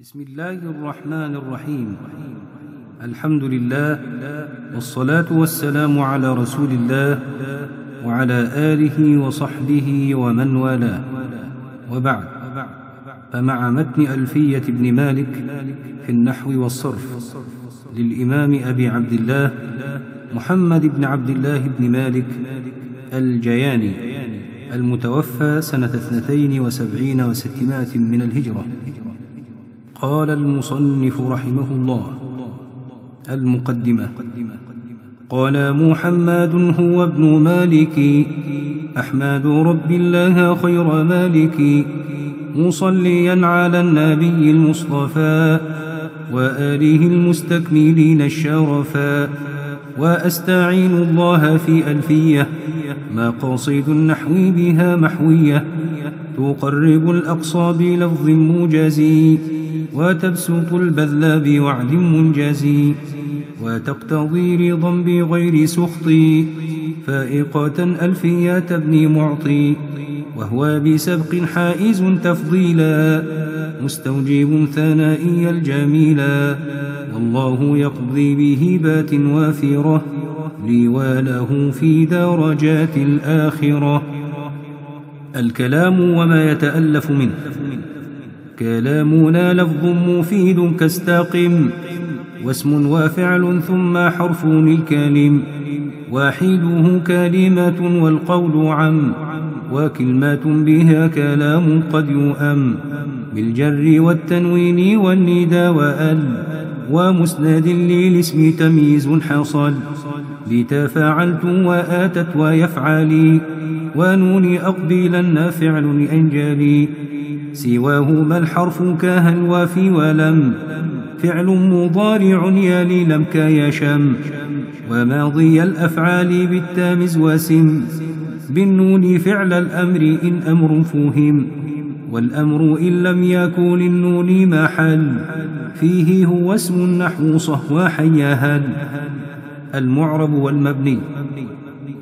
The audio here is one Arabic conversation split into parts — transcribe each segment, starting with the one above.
بسم الله الرحمن الرحيم. الحمد لله والصلاة والسلام على رسول الله وعلى آله وصحبه ومن والاه. وبعد. فمع متن ألفية ابن مالك في النحو والصرف للإمام أبي عبد الله محمد بن عبد الله بن مالك الجياني المتوفى سنة اثنتين وسبعين وستمائة من الهجرة. قال المصنف رحمه الله المقدمة قال محمد هو ابن مالك أحمد رب الله خير مالك مصليا على النبي المصطفى وآله المستكملين الشرفا وأستعين الله في ألفية مقاصد النحو بها محوية تقرب الأقصى بلفظ موجزي. وتبسط البذل بوعد منجزي وتقتضي رضا بغير سخط فائقة ألفية تبني معطي وهو بسبق حائز تفضيلا مستوجب ثنائي الجميلا والله يقضي بهبات وافرة لي وله في درجات الآخرة. الكلام وما يتألف منه. كلامنا لفظ مفيد كاستقم واسم وفعل ثم حرف الكلم واحدة كلمة والقول عم وكلمة بها كلام قد يؤم بالجر والتنوين والندى وأل ومسند للاسم تمييز حصل لتفاعلت وآتت ويفعلي ونون أقبلن فعل أنجلي سواهما الحرف كهل وفي ولم. فعل مضارع يلي لم كيشم وماضي الأفعال بالتامز وسم. بالنون فعل الأمر إن أمر فهم. والأمر إن لم يكن للنون محل فيه هو اسم النحو صهو حيهل المعرب والمبني.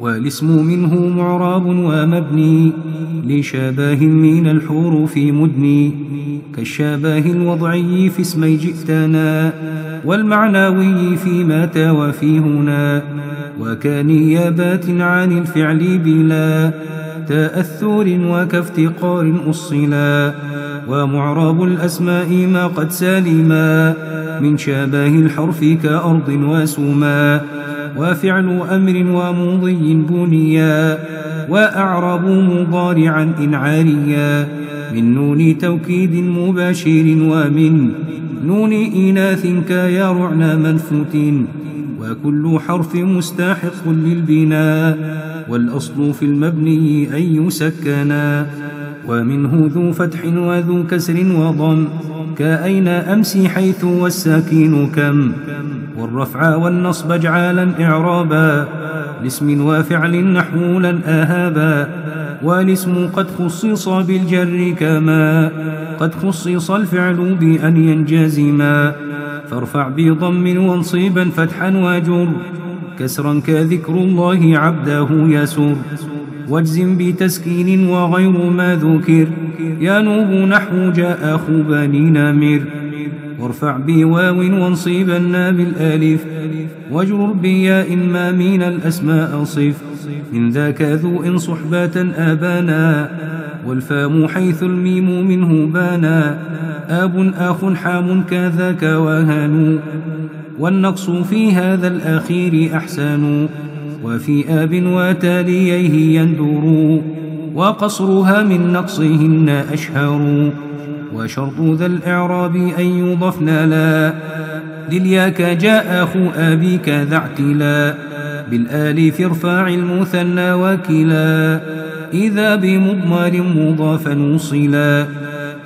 والاسم منه معراب ومبني لشباه من الحروف مدني كالشباه الوضعي في اسمي جئتنا والمعنوي في مات وفي هنا وكنيابات عن الفعل بلا تأثر وكافتقار أصلا ومعرب الأسماء ما قد سالما من شباه الحرف كأرض وسما وفعل أمر ومضي بنيا وأعرب مضارعا إن عاريا من نون توكيد مباشر ومن نون إناث كيرعن منفوت وكل حرف مستحق للبناء والأصل في المبني أن يسكنا ومنه ذو فتح وذو كسر وضم كأين أمس حيث والساكين كم؟ والرفع والنصب اجعالا إعرابا لاسم وفعل نحو لن أهابا والاسم قد خصص بالجر كما قد خصص الفعل بأن ينجزما فارفع بضم وانصبا فتحا وجر كسرا كذكر الله عبده يسر واجزم بتسكين وغير ما ذكر. ينوب نحو جاء بني نمر. وارفع بواو وانصبن بالالف واجرر بياء ما من الأسماء صف. من ذاك ذو إن صحبة آبانا. والفام حيث الميم منه بانا. آب أخ حام كذاك وهن والنقص في هذا الأخير أحسن وفي آب وتاليه يندر وقصرها من نقصهن أشهر. وشرط ذا الإعراب أن يضفن لا. للياك جاء أخو أبيك ذا اعتلا. بالآلف ارفاع المثنى وكلا إذا بمضمر مضافا وصلا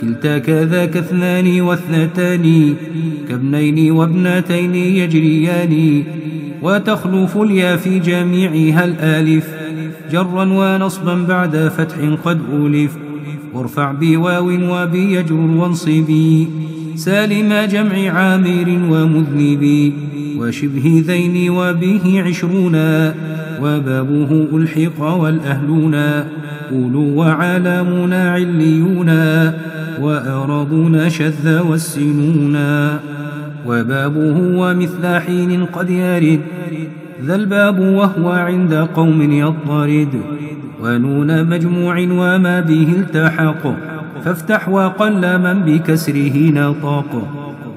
كلتا كذاك اثنان واثنتان. كابنين وابنتين يجريان. وتخلف اليا في جميعها الآلف. جرا ونصبا بعد فتح قد أولف وارفع بواو وبيجر وانصبي سالم جمع عامر ومذنب وشبه ذين وبه عشرون وبابه ألحق والأهلون أولو وعالمنا عليونا. وأرضنا شذ والسنونا. وبابه ومثل حين قد يرد. ذا الباب وهو عند قوم يضطرد ونون مجموع وما به التحق. فافتح وقل من بكسره نطق.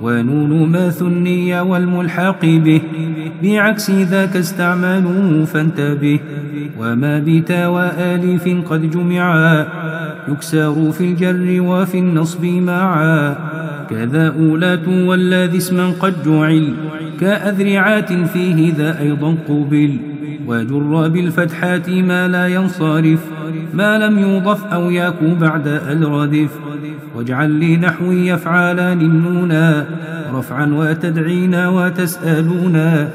ونون ما ثني والملحق به. بعكس ذاك استعملوه فانتبه. وما بتا وآلف قد جمعا. يكسر في الجر وفي النصب معا. كذا أولات والذي اسما قد جعل كأذرعات فيه ذا أيضا قبل. وجر بالفتحات ما لا ينصرف ما لم يوضف أو ياكو بعد الردف واجعل لي نحوي يفعالان النونا رفعا وتدعينا وتسألونا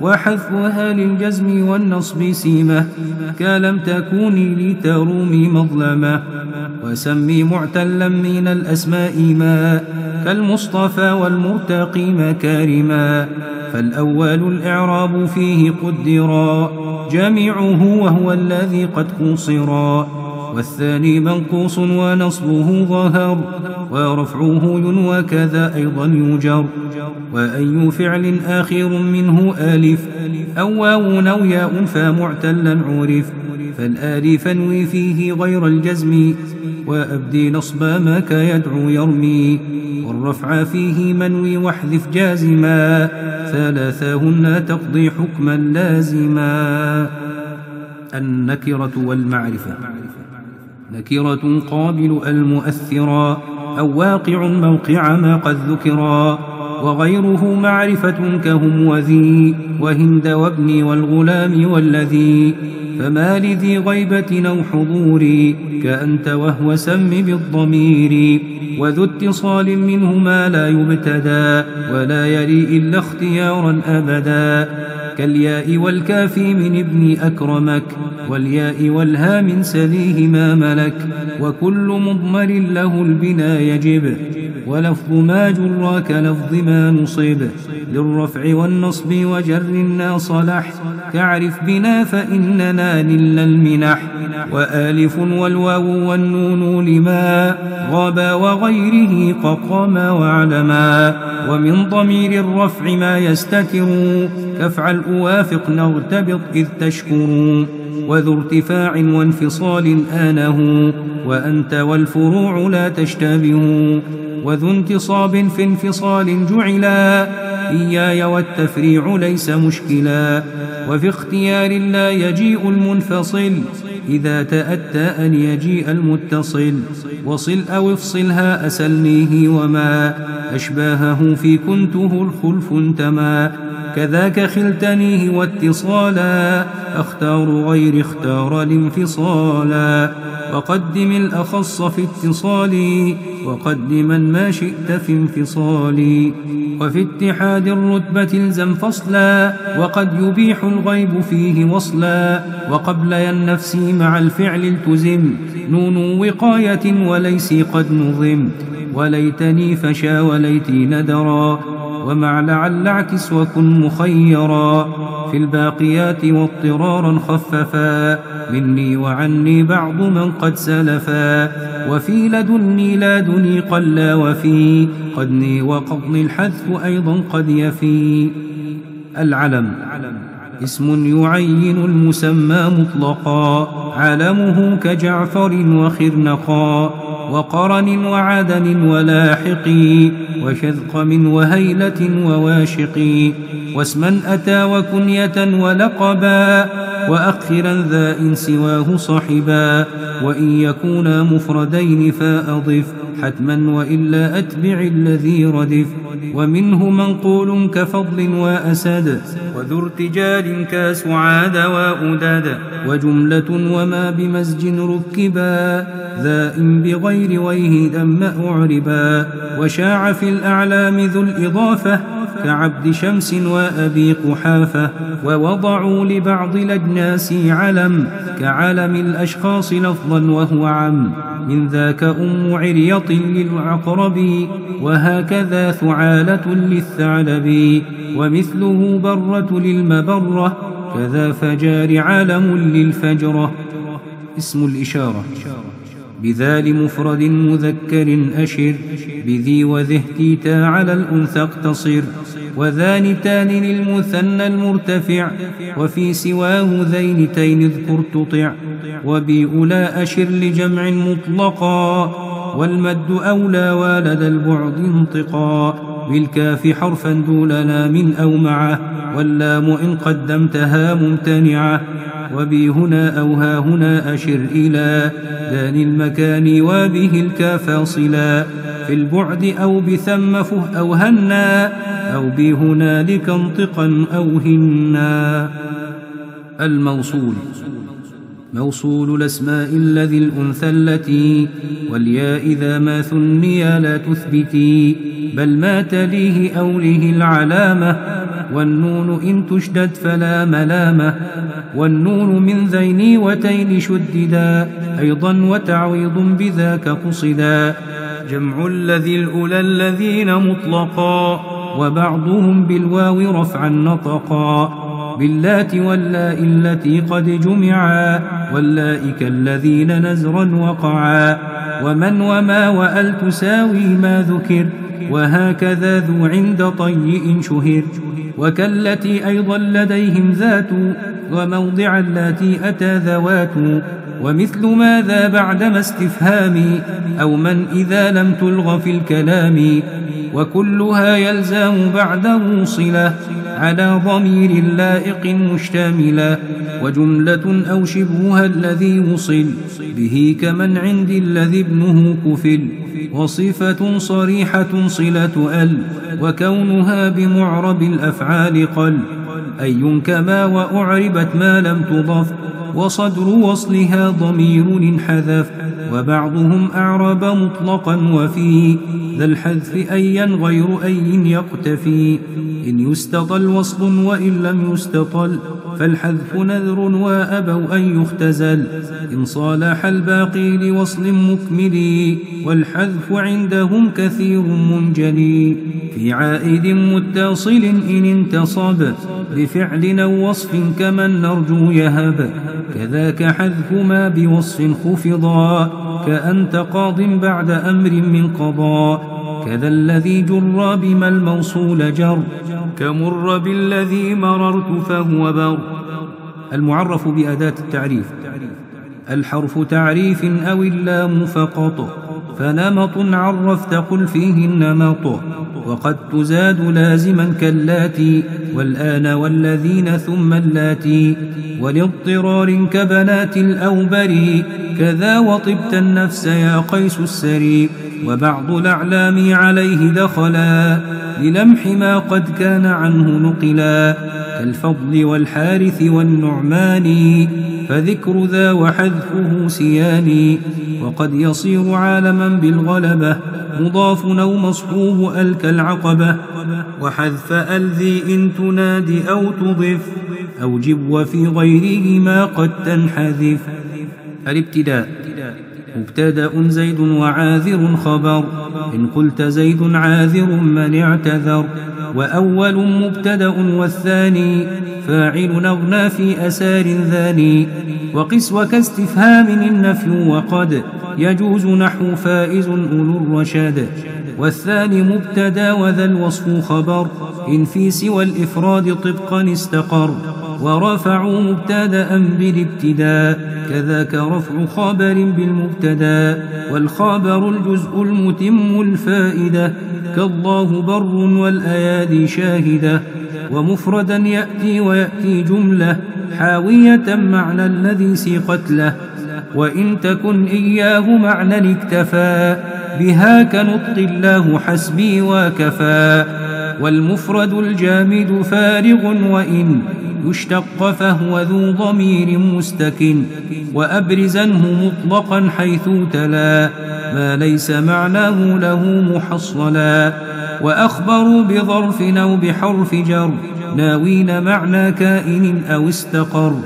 وحذفها للجزم والنصب سيمة كلم تكوني لترومي مظلمة وسمي معتلا من الأسماء ما كالمصطفى والمرتقي مكارما. فالأول الإعراب فيه قدرا جميعه وهو الذي قد قصرا. والثاني منقوص ونصبه ظهر ورفعه ينوى كذا أيضا يجر. وأي فعل آخر منه آلف أو واو أو ياء فمعتلا عرف. فالآلف انوي فيه غير الجزم وأبدي نصب ما كيدعو يرمي. والرفع فيه منوي واحذف جازما ثلاثهن تقضي حكما لازما. النكرة والمعرفة. نكرة قابل المؤثرا أو واقع موقع ما قد ذكرا وغيره معرفة كهم وذي وهند وابني والغلام والذي فما لذي غيبة أو حضور كأنت وهو سم بالضمير وذو اتصال منه ما لا يبتدى ولا يلي إلا اختيارا أبدا. كالياء والكافي من ابن أكرمك والياء والها من سليه ما ملك وكل مضمر له البنا يجب ولفظ ما جر كلفظ ما نصب. للرفع والنصب وجر النا صلح. تعرف بنا فإننا نلا المنح. وآلف والواو والنون لما غابا وغيره ققما وعلما. ومن ضمير الرفع ما يستتر. كفعل أوافق نغتبط إذ تشكر. وذو ارتفاع وانفصال آنه. وأنت والفروع لا تشتبه وذو انتصاب في انفصال جعلا. إياي والتفريع ليس مشكلا. وفي اختيار لا يجيء المنفصل. إذا تأتى أن يجيء المتصل. وصل أو افصلها أسلنيه وما أشباهه في كنته الخلف انتما كذاك خلتنيه واتصالا. أختار غير اختار الانفصالا. وقدم الأخص في اتصالي. وقدما ما شئت في انفصالي. وفي اتحاد الرتبة الزم فصلا. وقد يبيح الغيب فيه وصلا. وقبل النفس مع الفعل التزم. نون وقاية وليس قد نظم. وليتني فشا وليتي ندرا. ومع لعل اعكس وكن مخيرا في الباقيات واضطرارا خففا مني وعني بعض من قد سلفا وفي لدني لادني قلا وفي قدني وقضني الحذف أيضا قد يفي العلم اسم يعين المسمى مطلقا علمه كجعفر وخرنقا وقرن وعدن ولاحق وشذقم وهيلة وواشق واسما أتى وكنية ولقبا وأخرا ذا إن سواه صحبا وإن يكونا مفردين فأضف حتما وإلا أتبع الذي ردف. ومنه منقول كفضل وأسد. وذو ارتجال كسعاد وأدد. وجملة وما بمزج ركبا. ذا إن بغير ويه دم أعربا. وشاع في الأعلام ذو الإضافة. كعبد شمس وأبي قحافة. ووضعوا لبعض الأجناس علم. كعلم الأشخاص لفظا وهو عم. من ذاك أم عريط للعقرب وهكذا ثعالة للثعلب ومثله برة للمبرة كذا فجار علم للفجرة. اسم الإشارة بذال مفرد مذكر أشر بذي وذه تيتا على الأنثى اقتصر. وذان تان للمثنى المرتفع وفي سواه ذين تين اذكر تطع وبأولى أشر لجمع مطلقا والمد أولى والد البعد انطقا. بالكاف حرفا دون لام أو معه واللام إن قدمتها ممتنعة. وبي هنا أو ها هنا أشر إلى دان المكان وبه الكاف صلا. في البعد أو بثم فه أو هنا أو بي هنالك انطقا أو هنا. الموصول. موصول الأسماء الذي الأنثى التي والياء إذا ما ثنيا لا تثبتي بل ما تليه أوله العلامة. والنون إن تشدد فلا ملامة. والنون من ذين وتين شددا. أيضا وتعويض بذاك قصدا. جمع الذي الأولى الذين مطلقا. وبعضهم بالواو رفعا نطقا باللات واللاء التي قد جمعا واللائك الذين نزرا وقعا ومن وما وأل تساوي ما ذكر وهكذا ذو عند طيء شهر وكالتي أيضا لديهم ذات وموضع اللاتي أتى ذوات ومثل ماذا بعدما استفهام أو من إذا لم تلغ في الكلام؟ وكلها يلزم بعده صلة على ضمير لائق مشتملة وجملة أو شبهها الذي وصل به كمن عند الذي ابنه كفل وصفة صريحة صلة أل وكونها بمعرب الأفعال قل أي كما وأعربت ما لم تضف وصدر وصلها ضمير انحذف وبعضهم أعرب مطلقا وفي ذا الحذف أيا غير أي يقتفي إن يستطل وصل وإن لم يستطل. فالحذف نذر وأبوا أن يختزل. إن صالح الباقي لوصل مكمل والحذف عندهم كثير منجلي في عائد متصل إن انتصب بفعل أو وصف كمن نرجو يهب. كذاك حذف ما بوصف خفضا كأنت قاض بعد أمر من قضاء كذا الذي جر بما الموصول جر كمر بالذي مررت فهو بر. المعرف بأداة التعريف. الحرف تعريف أو اللام فقط. فنمط عرفت قل فيه النمط وقد تزاد لازما كاللاتي والآن والذين ثم اللاتي ولاضطرار كبنات الأوبر كذا وطبت النفس يا قيس السري وبعض الأعلام عليه دخلا للمح ما قد كان عنه نقلا كالفضل والحارث والنعمان فذكر ذا وحذفه سيان. وقد يصير عالما بالغلبة مضاف أو مصحوب ألك العقبة. وحذف ألذي إن تنادي أو تضف أوجب وفي غيره ما قد تنحذف. الابتداء. مبتدا زيد وعاذر خبر. إن قلت زيد عاذر من اعتذر. وأول مبتدأ والثاني فاعل أغنى في أسار ذاني. وقس وكاستفهام النفي وقد. يجوز نحو فائز أولو الرشاد. والثاني مبتدأ وذا الوصف خبر. إن في سوى الإفراد طبقا استقر. ورفعوا مبتدأ بالابتداء كذاك رفع خبر بالمبتدأ والخبر الجزء المتم الفائدة كالله بر والأيادي شاهدة. ومفردا يأتي ويأتي جملة حاوية معنى الذي سيقت له. وإن تكن إياه معنى اكتفى بها كنطق الله حسبي وكفى. والمفرد الجامد فارغ وإن يشتق فهو ذو ضمير مستكن وأبرزنه مطلقا حيث تلا ما ليس معناه له محصلا وأخبروا بظرف أو بحرف جر ناوين معنى كائن أو استقر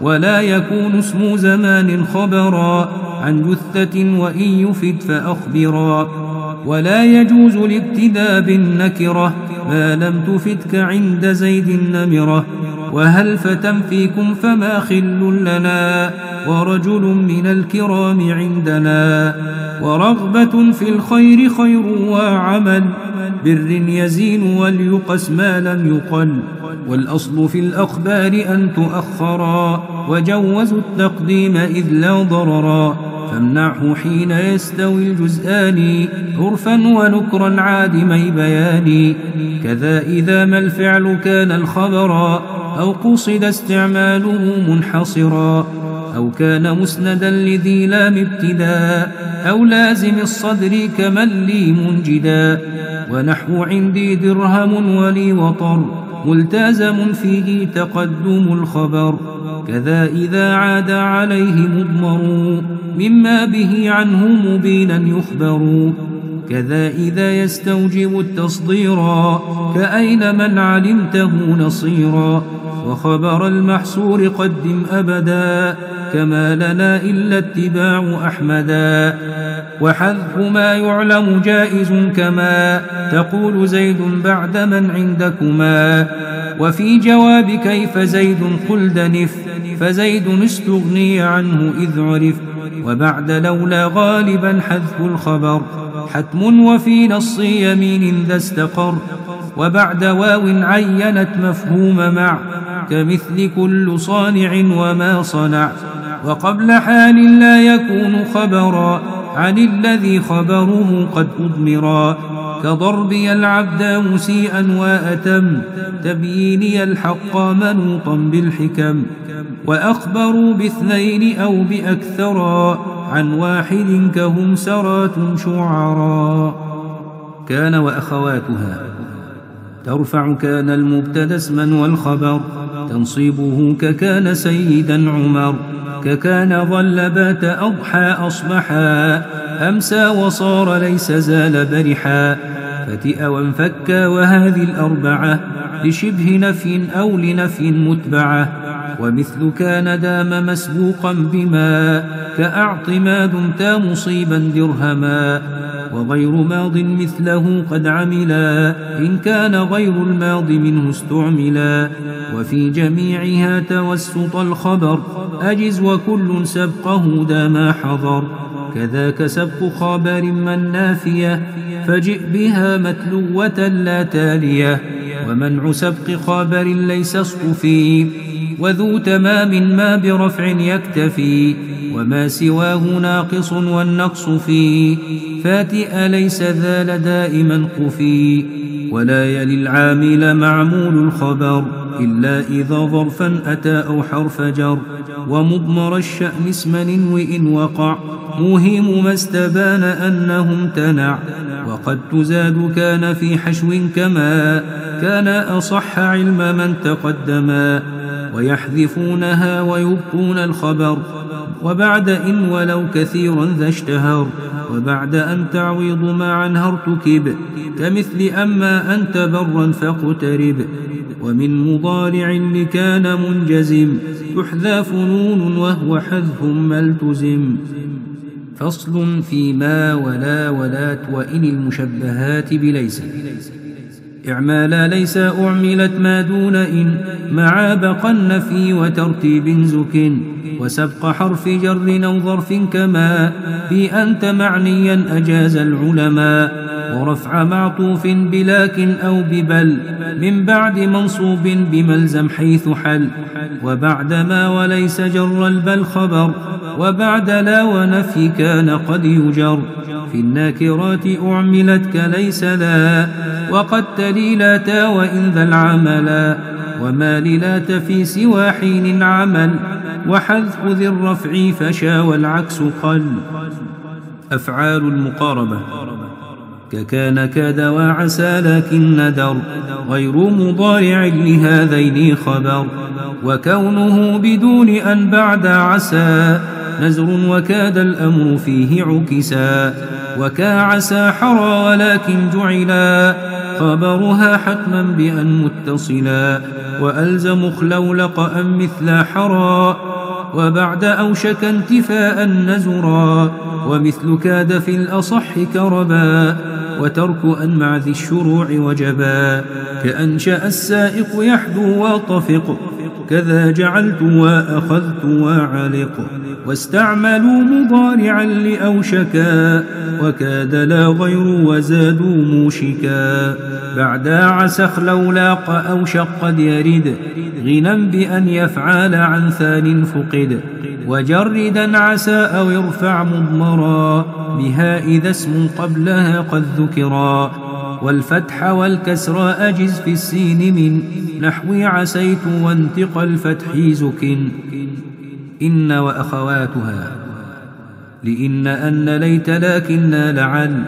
ولا يكون اسم زمان خبرا عن جثة وإن يفد فأخبرا ولا يجوز الابتداء بالنكرة ما لم تفتك عند زيد النمرة وهل فتم فيكم فما خل لنا ورجل من الكرام عندنا ورغبة في الخير خير وعمل بر يزين وليقس ما لم يقل والأصل في الأخبار أن تؤخرا وجوزوا التقديم إذ لا ضررا فامنعه حين يستوي الجزآن عرفا ونكرا عادمي بيان كذا إذا ما الفعل كان الخبرا أو قصد استعماله منحصرا أو كان مسندا لذي لام ابتداء أو لازم الصدر كمن لي منجدا. ونحو عندي درهم ولي وطر ملتزم فيه تقدم الخبر. كذا إذا عاد عليه مضمر مما به عنه مبينا يخبر كذا إذا يستوجب التصديرا كأين من علمته نصيرا. وخبر المحصور قدم أبدا كما لنا إلا اتباع أحمدا وحذف ما يعلم جائز كما تقول زيد بعد من عندكما. وفي جواب كيف زيد قل دنف فزيد استغني عنه إذ عرف. وبعد لولا غالبا حذف الخبر حتم وفي نص يمين ذا استقر. وبعد واو عينت مفهوم مع كمثل كل صانع وما صنع. وقبل حال لا يكون خبرا عن الذي خبره قد أضمرا كضربي العبد مسيئا وأتم تبييني الحق منوطا بالحكم وأخبروا باثنين أو بأكثرا عن واحد كهم سرات شعرا كان وأخواتها ترفع كان المبتدا اسما والخبر تنصيبه ككان سيدا عمر ككان ظل بات أضحى أصبحا. أمسى وصار ليس زال برحا. فتئ وانفكا وهذه الأربعة لشبه نفي أو لنفي متبعة. ومثل كان دام مسبوقا بما. كأعط ما دمت مصيبا درهما. وغير ماض مثله قد عملا. إن كان غير الماض منه استعملا. وفي جميعها توسط الخبر. أجز وكل سبقه دام حضر. كذاك سبق خبر من نافية. فجئ بها متلوة لا تالية. ومنع سبق خبر ليس اصطفي. وذو تمام ما برفع يكتفي. وما سواه ناقص والنقص فيه. فاتئ ليس ذال دائما قفي ولا يلي العامل معمول الخبر إلا إذا ظرفا أتى أو حرف جر. ومضمر الشأن اسما وإن وقع. موهم ما استبان أنه امتنع وقد تزاد كان في حشو كما. كان أصح علم من تقدما. ويحذفونها ويبقون الخبر. وبعد إن ولو كثيرا ذا اشتهر وبعد أن تعويض ما عنها ارتكب كمثل أما أنت برا فاقترب ومن مضارع لكان منجزم تحذى فنون وهو حذف ما التزم فصل في ما ولا ولات وإن المشبهات بليس. إعمالا ليس أعملت ما دون إن مع بقى النفي وترتيب زك وسبق حرف جر أو ظرف كما في أنت معنيا أجاز العلماء ورفع معطوف بلاكن أو ببل من بعد منصوب بملزم حيث حل. وبعد ما وليس جر البا الخبر وبعد لا ونفي كان قد يجر. في النكرات أعملت كليس لا وقد تلي لات وإن ذا العملا وما للات في سوى حين عمل وحذف ذي الرفع فشا والعكس قل. أفعال المقاربة ككان كاد وعسى لكن ندر غير مضارع لهذين خبر وكونه بدون أن بعد عسى نزر وكاد الأمر فيه عكسا وكا عسى حرى ولكن جعلا خبرها حتما بأن متصلا وألزم خلولق أم مثل حرى وبعد أوشك انتفاء نزرا ومثل كاد في الأصح كربا وترك أنمع ذي الشروع وجبا. كأنشأ السائق يحدو وطفق كذا جعلت وأخذت وعلق. واستعملوا مضارعا لأوشكا وكاد لا غير وزادوا موشكا. بعد عسخ لو لاق أو قد يرد غنى بأن يفعل عن ثان فقد. وجردا عسى أو يرفع مضمرا بها إذا اسم قبلها قد ذكرا. والفتح والكسر أجز في السين من نحو عسيت وانتق الفتح زك إن وأخواتها لإن أن ليت لكن لعل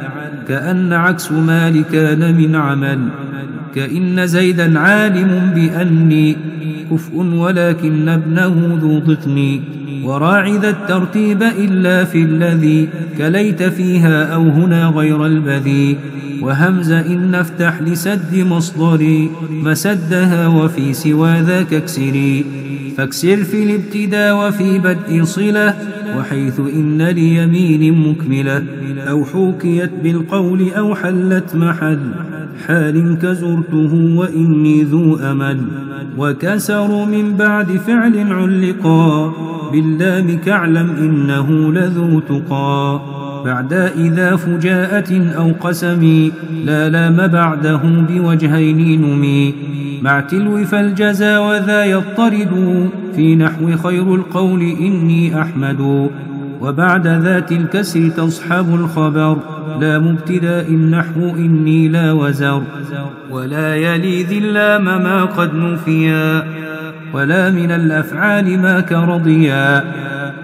كأن عكس ما كان من عمل. كإن زيدا عالم بأني كفء ولكن ابنه ذو ضطن وراع ذا الترتيب إلا في الذي كليت فيها أو هنا غير البذي. وهمز إن افتح لسد مصدر مسدها وفي سوى ذاك اكسر. فاكسر في الابتداء وفي بدء صلة وحيث إن ليمين مكملة. أو حكيت بالقول أو حلت محل. حال كزرته وإني ذو أمل وكسر من بعد فعل علقا باللام كعلم إنه لذو تقى بعد إذا فجاءة أو قسم لا لام بعده بوجهين نمي مع تلو فالجزا وذا يضطرد في نحو خير القول إني أحمد وبعد ذات الكسر تصحب الخبر. لا مبتداء النحو إني لا وزر. ولا يلي ذي اللام ما قد نفيا. ولا من الأفعال ما كرضيا.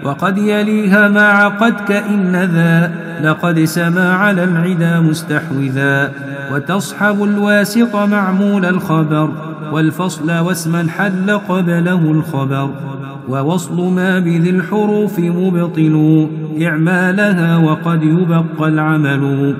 وقد يليها مع قد كإن ذا. لقد سما على العدا مستحوذا. وتصحب الواسط معمول الخبر. والفصل واسما حل قبله الخبر ووصل ما بذي الحروف مبطل إعمالها وقد يبقى العمل.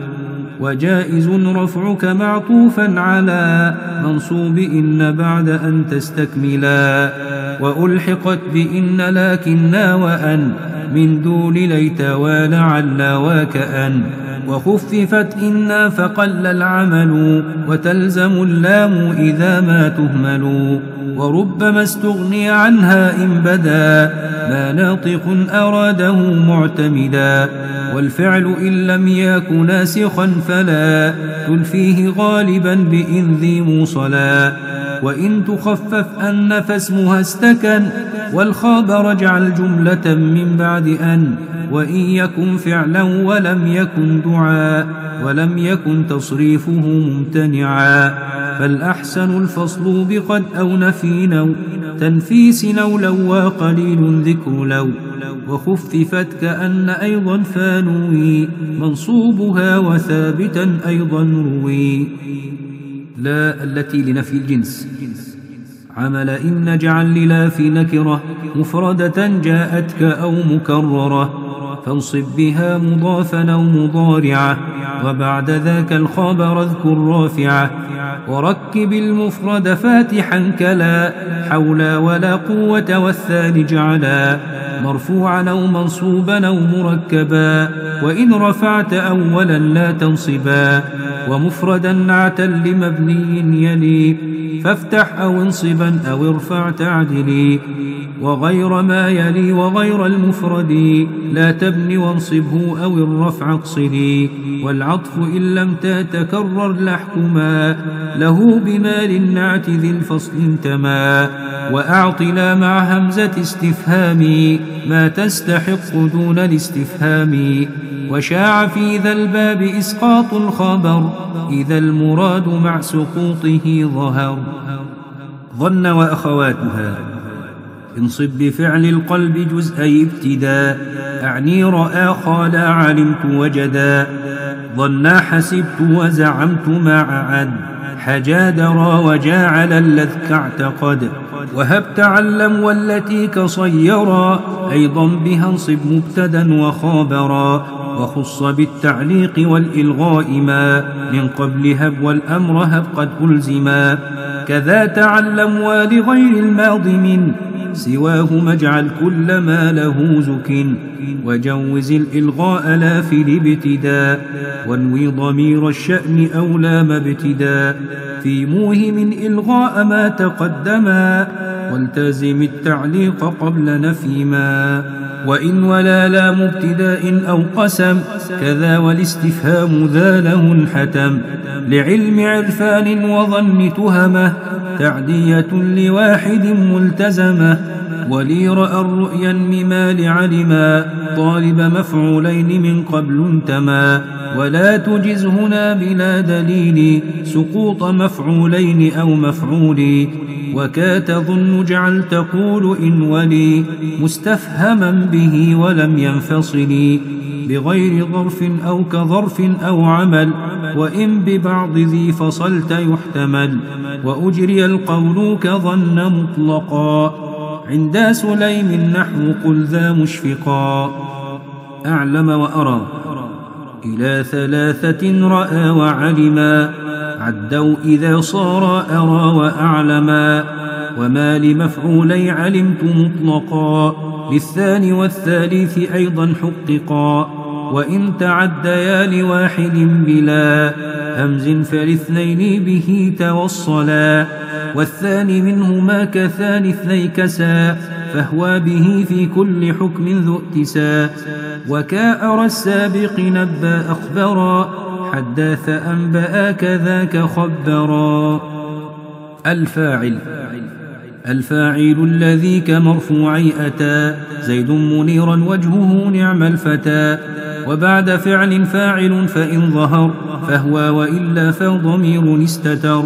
وجائز رفعك معطوفا على منصوب إن بعد أن تستكملا. وألحقت بإن لكنا وأن من دون ليت ولعل وكأن. وخففت إنا فقل العمل وتلزم اللام إذا ما تهمل وربما استغني عنها إن بدا ما ناطق أراده معتمدا والفعل إن لم يك ناسخا فلا تلفيه غالبا بإن ذي موصلا وإن تخفف أن فاسمها استكن والخبر اجعل جملة من بعد أن وإن يكن فعلا ولم يكن دعاء ولم يكن تصريفه ممتنعا فالأحسن الفصل بقد أو نفي او تنفيس او لو وقليل ذكر لو وخففت كأن أيضا فانوي منصوبها وثابتا أيضا روي لا التي لنفي الجنس. عمل إن نجعل للا في نكرة مفردة جاءتك أو مكررة. فانصب بها مضافا أو مضارعة وبعد ذاك الخبر اذكر رافعة. وركب المفرد فاتحا كلا حولا ولا قوة والثاني جعلا. مرفوعا أو منصوبا أو مركبا وإن رفعت أولا لا تنصبا. ومفردا نعتا لمبني يلي فافتح أو انصبا أو ارفع تعدلي. وغير ما يلي وغير المفرد لا تبن وانصبه أو الرفع اقصدي. والعطف إن لم تتكرر لحكما له بما للنعت ذي الفصل انتما وأعطنا مع همزة استفهام ما تستحق دون الاستفهام. وشاع في ذا الباب إسقاط الخبر إذا المراد مع سقوطه ظهر. ظن وأخواتها انصب بفعل القلب جزء ابتداء أعني رأى خال علمت وجدا. ظنا حسبت وزعمت مع عد حجا درى وجاعل اللذك اعتقد وهب تعلم والتي كصيرا أيضا بها انصب مبتدا وخابرا. وخص بالتعليق والإلغاء ما. من قبل هب والأمر هب قد ألزما. كذا تعلم ولغير الماض من. سواهما اجعل كل ما له زك وجوز الإلغاء لا في الابتداء وانوي ضمير الشأن أو لام ابتداء في موهم إلغاء ما تقدما والتزم التعليق قبل نفي ما وإن ولا لا مبتداء أو قسم كذا والاستفهام ذا له انحتم لعلم عرفان وظن تهمه تعدية لواحد ملتزمة. ولي رأى الرؤيا مما لعلما طالب مفعولين من قبل انتما. ولا تجز هنا بلا دليل سقوط مفعولين أو مفعول. وكا تظن جعل تقول إن ولي مستفهما به ولم ينفصل. بغير ظرف أو كظرف أو عمل وإن ببعض ذي فصلت يحتمل. وأجري القول كظن مطلقا. عند سليم نحو قل ذا مشفقا. أعلم وأرى. إلى ثلاثة رأى وعلما عدوا إذا صار أرى وأعلما. وما لمفعولي علمت مطلقا للثاني والثالث أيضا حققا. وإن تعديا لواحد بلا همز فلاثنين به توصلا. والثاني منهما كثاني اثني كسا. فهو به في كل حكم ذو اتسا وكاءر السابق نبأ أخبرا حدث أنبأ كذاك خبرا. الفاعل. الفاعل الذي كمرفوعي أتى زيد منيرا وجهه نعم الفتى. وبعد فعل فاعل فإن ظهر فهو وإلا فضمير استتر.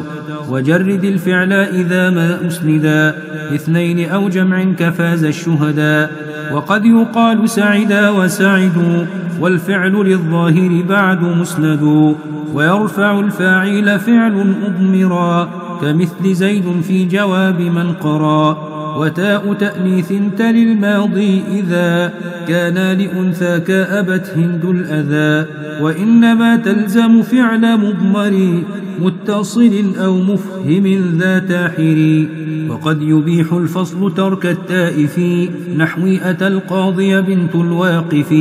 وجرد الفعل إذا ما أسندا اثنين أو جمع كفاز الشهداء وقد يقال سعدا وسعدوا والفعل للظاهر بعد مسند. ويرفع الفاعل فعل أضمرا كمثل زيد في جواب من قرا. وتاء تأنيث تل الماضي إذا كان لأنثى كأبت هند الأذى وإنما تلزم فعل مضمر متصل أو مفهم ذا تاحر وقد يبيح الفصل ترك التاء في نحو أتى القاضي بنت الواقف.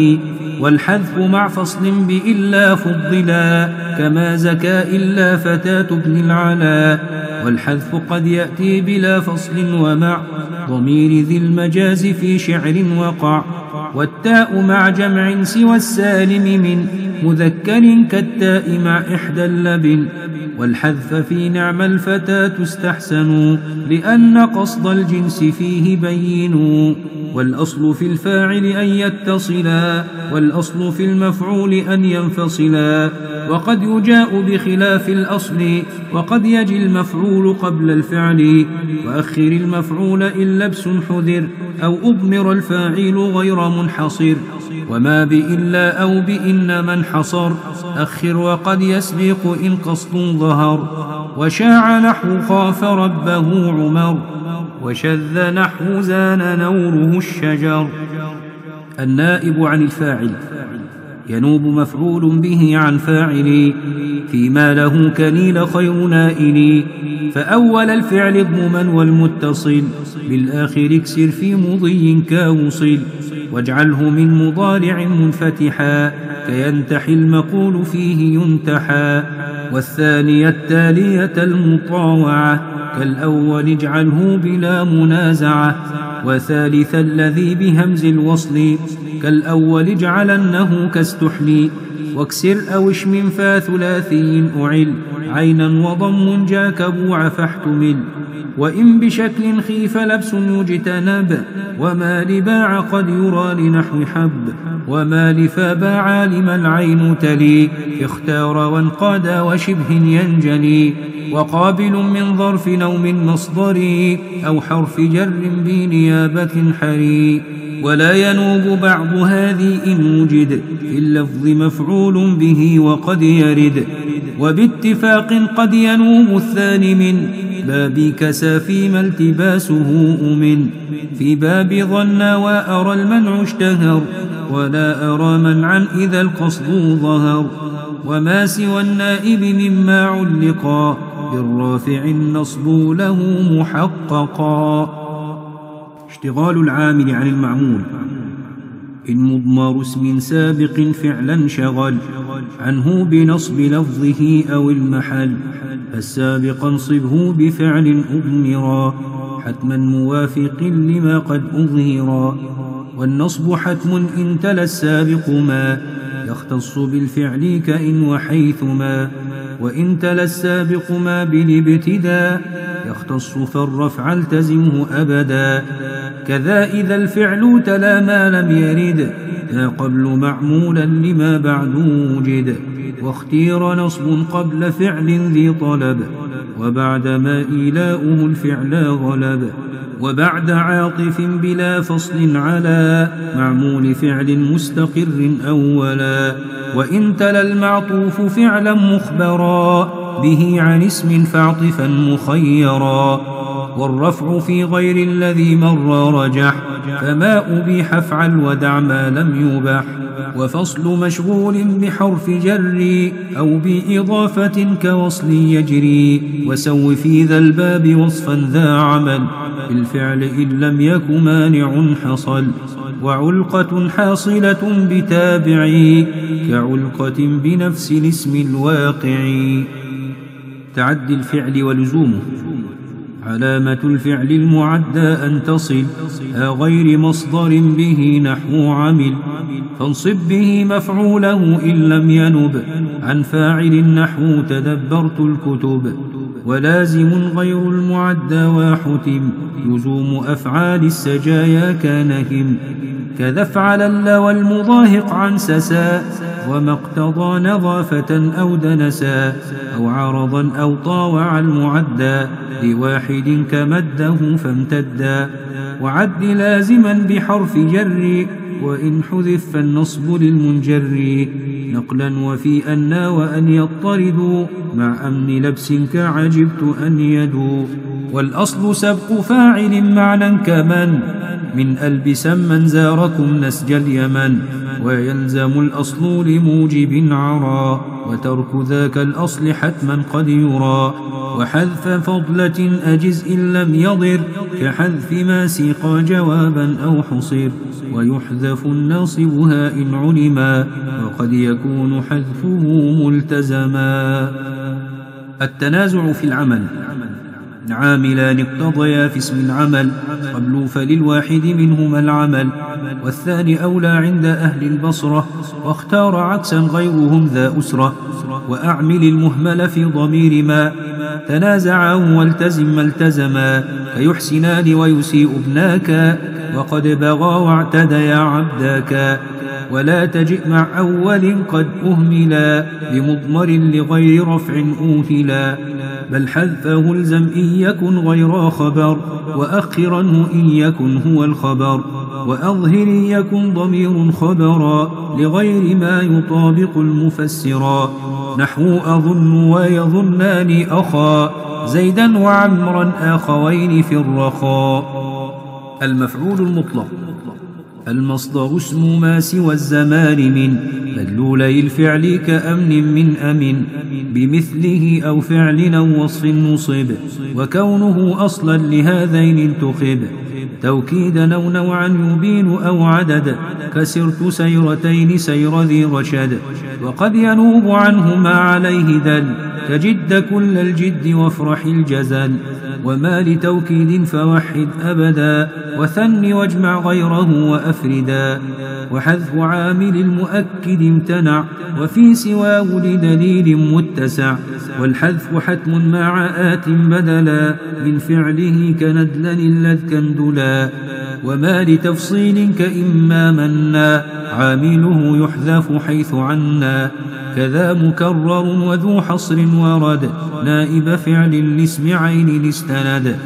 والحذف مع فصل بإلا فضلا كما زكى إلا فتاة ابن العلا. والحذف قد يأتي بلا فصل ومع ضمير ذي المجاز في شعر وقع والتاء مع جمع سوى السالم من مذكر كالتاء مع إحدى اللبن والحذف في نعم الفتاة استحسنوا لأن قصد الجنس فيه بينوا والأصل في الفاعل أن يتصلا والأصل في المفعول أن ينفصلا. وقد يجاء بخلاف الأصل وقد يجي المفعول قبل الفعل. وأخر المفعول إن لبس حذر أو أضمر الفاعل غير منحصر. وما بإلا أو بإن من حصر أخر وقد يسبق إن قصد ظهر. وشاع نحو خاف ربه عمر. وشذ نحو زان نوره الشجر. النائب عن الفاعل. ينوب مفعول به عن فاعل. فيما له كنيل خير نائل. فأول الفعل اضمما والمتصل. بالآخر اكسر في مضي كاوصل. واجعله من مضارع منفتحا كينتحي المقول فيه ينتحى والثانية التالية المطاوعة كالأول اجعله بلا منازعة. وثالث الذي بهمز الوصل كالأول اجعلنه كاستحلي واكسر أو اشم فثلاثي أعل عينا وضم جاك بوع فاحتمل. وإن بشكل خيف لبس يجتنب وما لباع قد يرى لنحو حب وما لفباع لما العين تلي اختار وانقاد وشبه ينجلي وقابل من ظرف نوم مصدري أو حرف جر بنيابة حري ولا ينوب بعض هذه إن وجد في اللفظ مفعول به وقد يرد وباتفاق قد ينوب الثاني من باب فيما التباسه أمن. في باب ظن وأرى المنع اشتهر ولا أرى منعا إذا القصد ظهر. وما سوى النائب مما علقا بالرافع النصب له محققا. اشتغال العامل عن المعمول. إن مضمر اسم سابق فعلا شغل. عنه بنصب لفظه أو المحل. السابق انصبه بفعل أضمرا حتما موافق لما قد أظهرا. والنصب حتم إن تلا السابق ما يختص بالفعل كإن وحيثما. وإن تلا السابق ما بالابتداء يختص فالرفع التزمه أبدا. كذا إذا الفعل تلا ما لم يرد لا قبل معمولا لما بعد وجد. واختير نصب قبل فعل ذي طلب وبعد ما إيلاؤه الفعل غلب وبعد عاطف بلا فصل على معمول فعل مستقر أولا. وإن تلا المعطوف فعلا مخبرا به عن اسم فاعطفا مخيرا. والرفع في غير الذي مر رجح فما أبيح افعل ودع ما لم يبح. وفصل مشغول بحرف جر أو بإضافة كوصل يجري. وسو في ذا الباب وصفا ذا عمل. بالفعل إن لم يك مانع حصل. وعلقة حاصلة بتابعي كعلقة بنفس الاسم الواقع. تعدي الفعل ولزومه. علامة الفعل المعدى أن تصل ها غير مصدر به نحو عمل. فانصب به مفعوله إن لم ينب عن فاعل نحو تدبرت الكتب. ولازم غير المعدى واحتم لزوم أفعال السجايا كانهم كذا افعل والمضاهق عن سسا وما اقتضى نظافة أو دنسا أو عرضا أو طاوع المعدى لواحد كمده فامتدا وعد لازما بحرف جر وإن حذف فالنصب للمنجر. نقلا وفي أن وأن يضطردوا مع أمن لبس كعجبت أن يدوا والأصل سبق فاعل معنى كمن من ألبس من زاركم نسج اليمن. ويلزم الأصل لموجب عرى. وترك ذاك الأصل حتما قد يرى. وحذف فضلة أجز إن لم يضر كحذف ما سيقى جوابا أو حصر. ويحذف الناصبها إن علما وقد يكون حذفه ملتزما. التنازع في العمل. عاملان اقتضيا في اسم العمل قبل فللواحد منهما العمل. والثاني أولى عند أهل البصرة واختار عكسا غيرهم ذا أسرة. وأعمل المهمل في ضمير ما تنازعا والتزم ما التزما فيحسنان ويسيء ابناك. وقد بغى واعتديا عبداك ولا تجئ مع أول قد أهملا بمضمر لغير رفع أوهلا بل حذفه الزم إن يكن غير خبر وأخرنه إن يكن هو الخبر. وأظهر إن يكن ضمير خبرا لغير ما يطابق المفسرا نحو أظن ويظنان أخا زيدا وعمرا أخوين في الرخاء. المفعول المطلق. المصدر اسم ما سوى الزمان من مدلولي الفعل كأمن من أمن بمثله أو فعل أو وصف نصب وكونه أصلا لهذين انتخب. توكيدا أو نوعا يبين أو عدد كسرت سيرتين سير ذي رشد. وقد ينوب عنه ما عليه دل كجد كل الجد وافرح الجزل. وما لتوكيد فوحد أبدا وثن واجمع غيره وأفردا. وحذف عامل المؤكد امتنع وفي سواه لدليل متسع. والحذف حتم مع آت بدلا من فعله كندلا الذ كندلا. وما لتفصيل كإما منا. عامله يحذف حيث عنا. كذا مكرر وذو حصر ورد. نائب فعل لاسم عين استند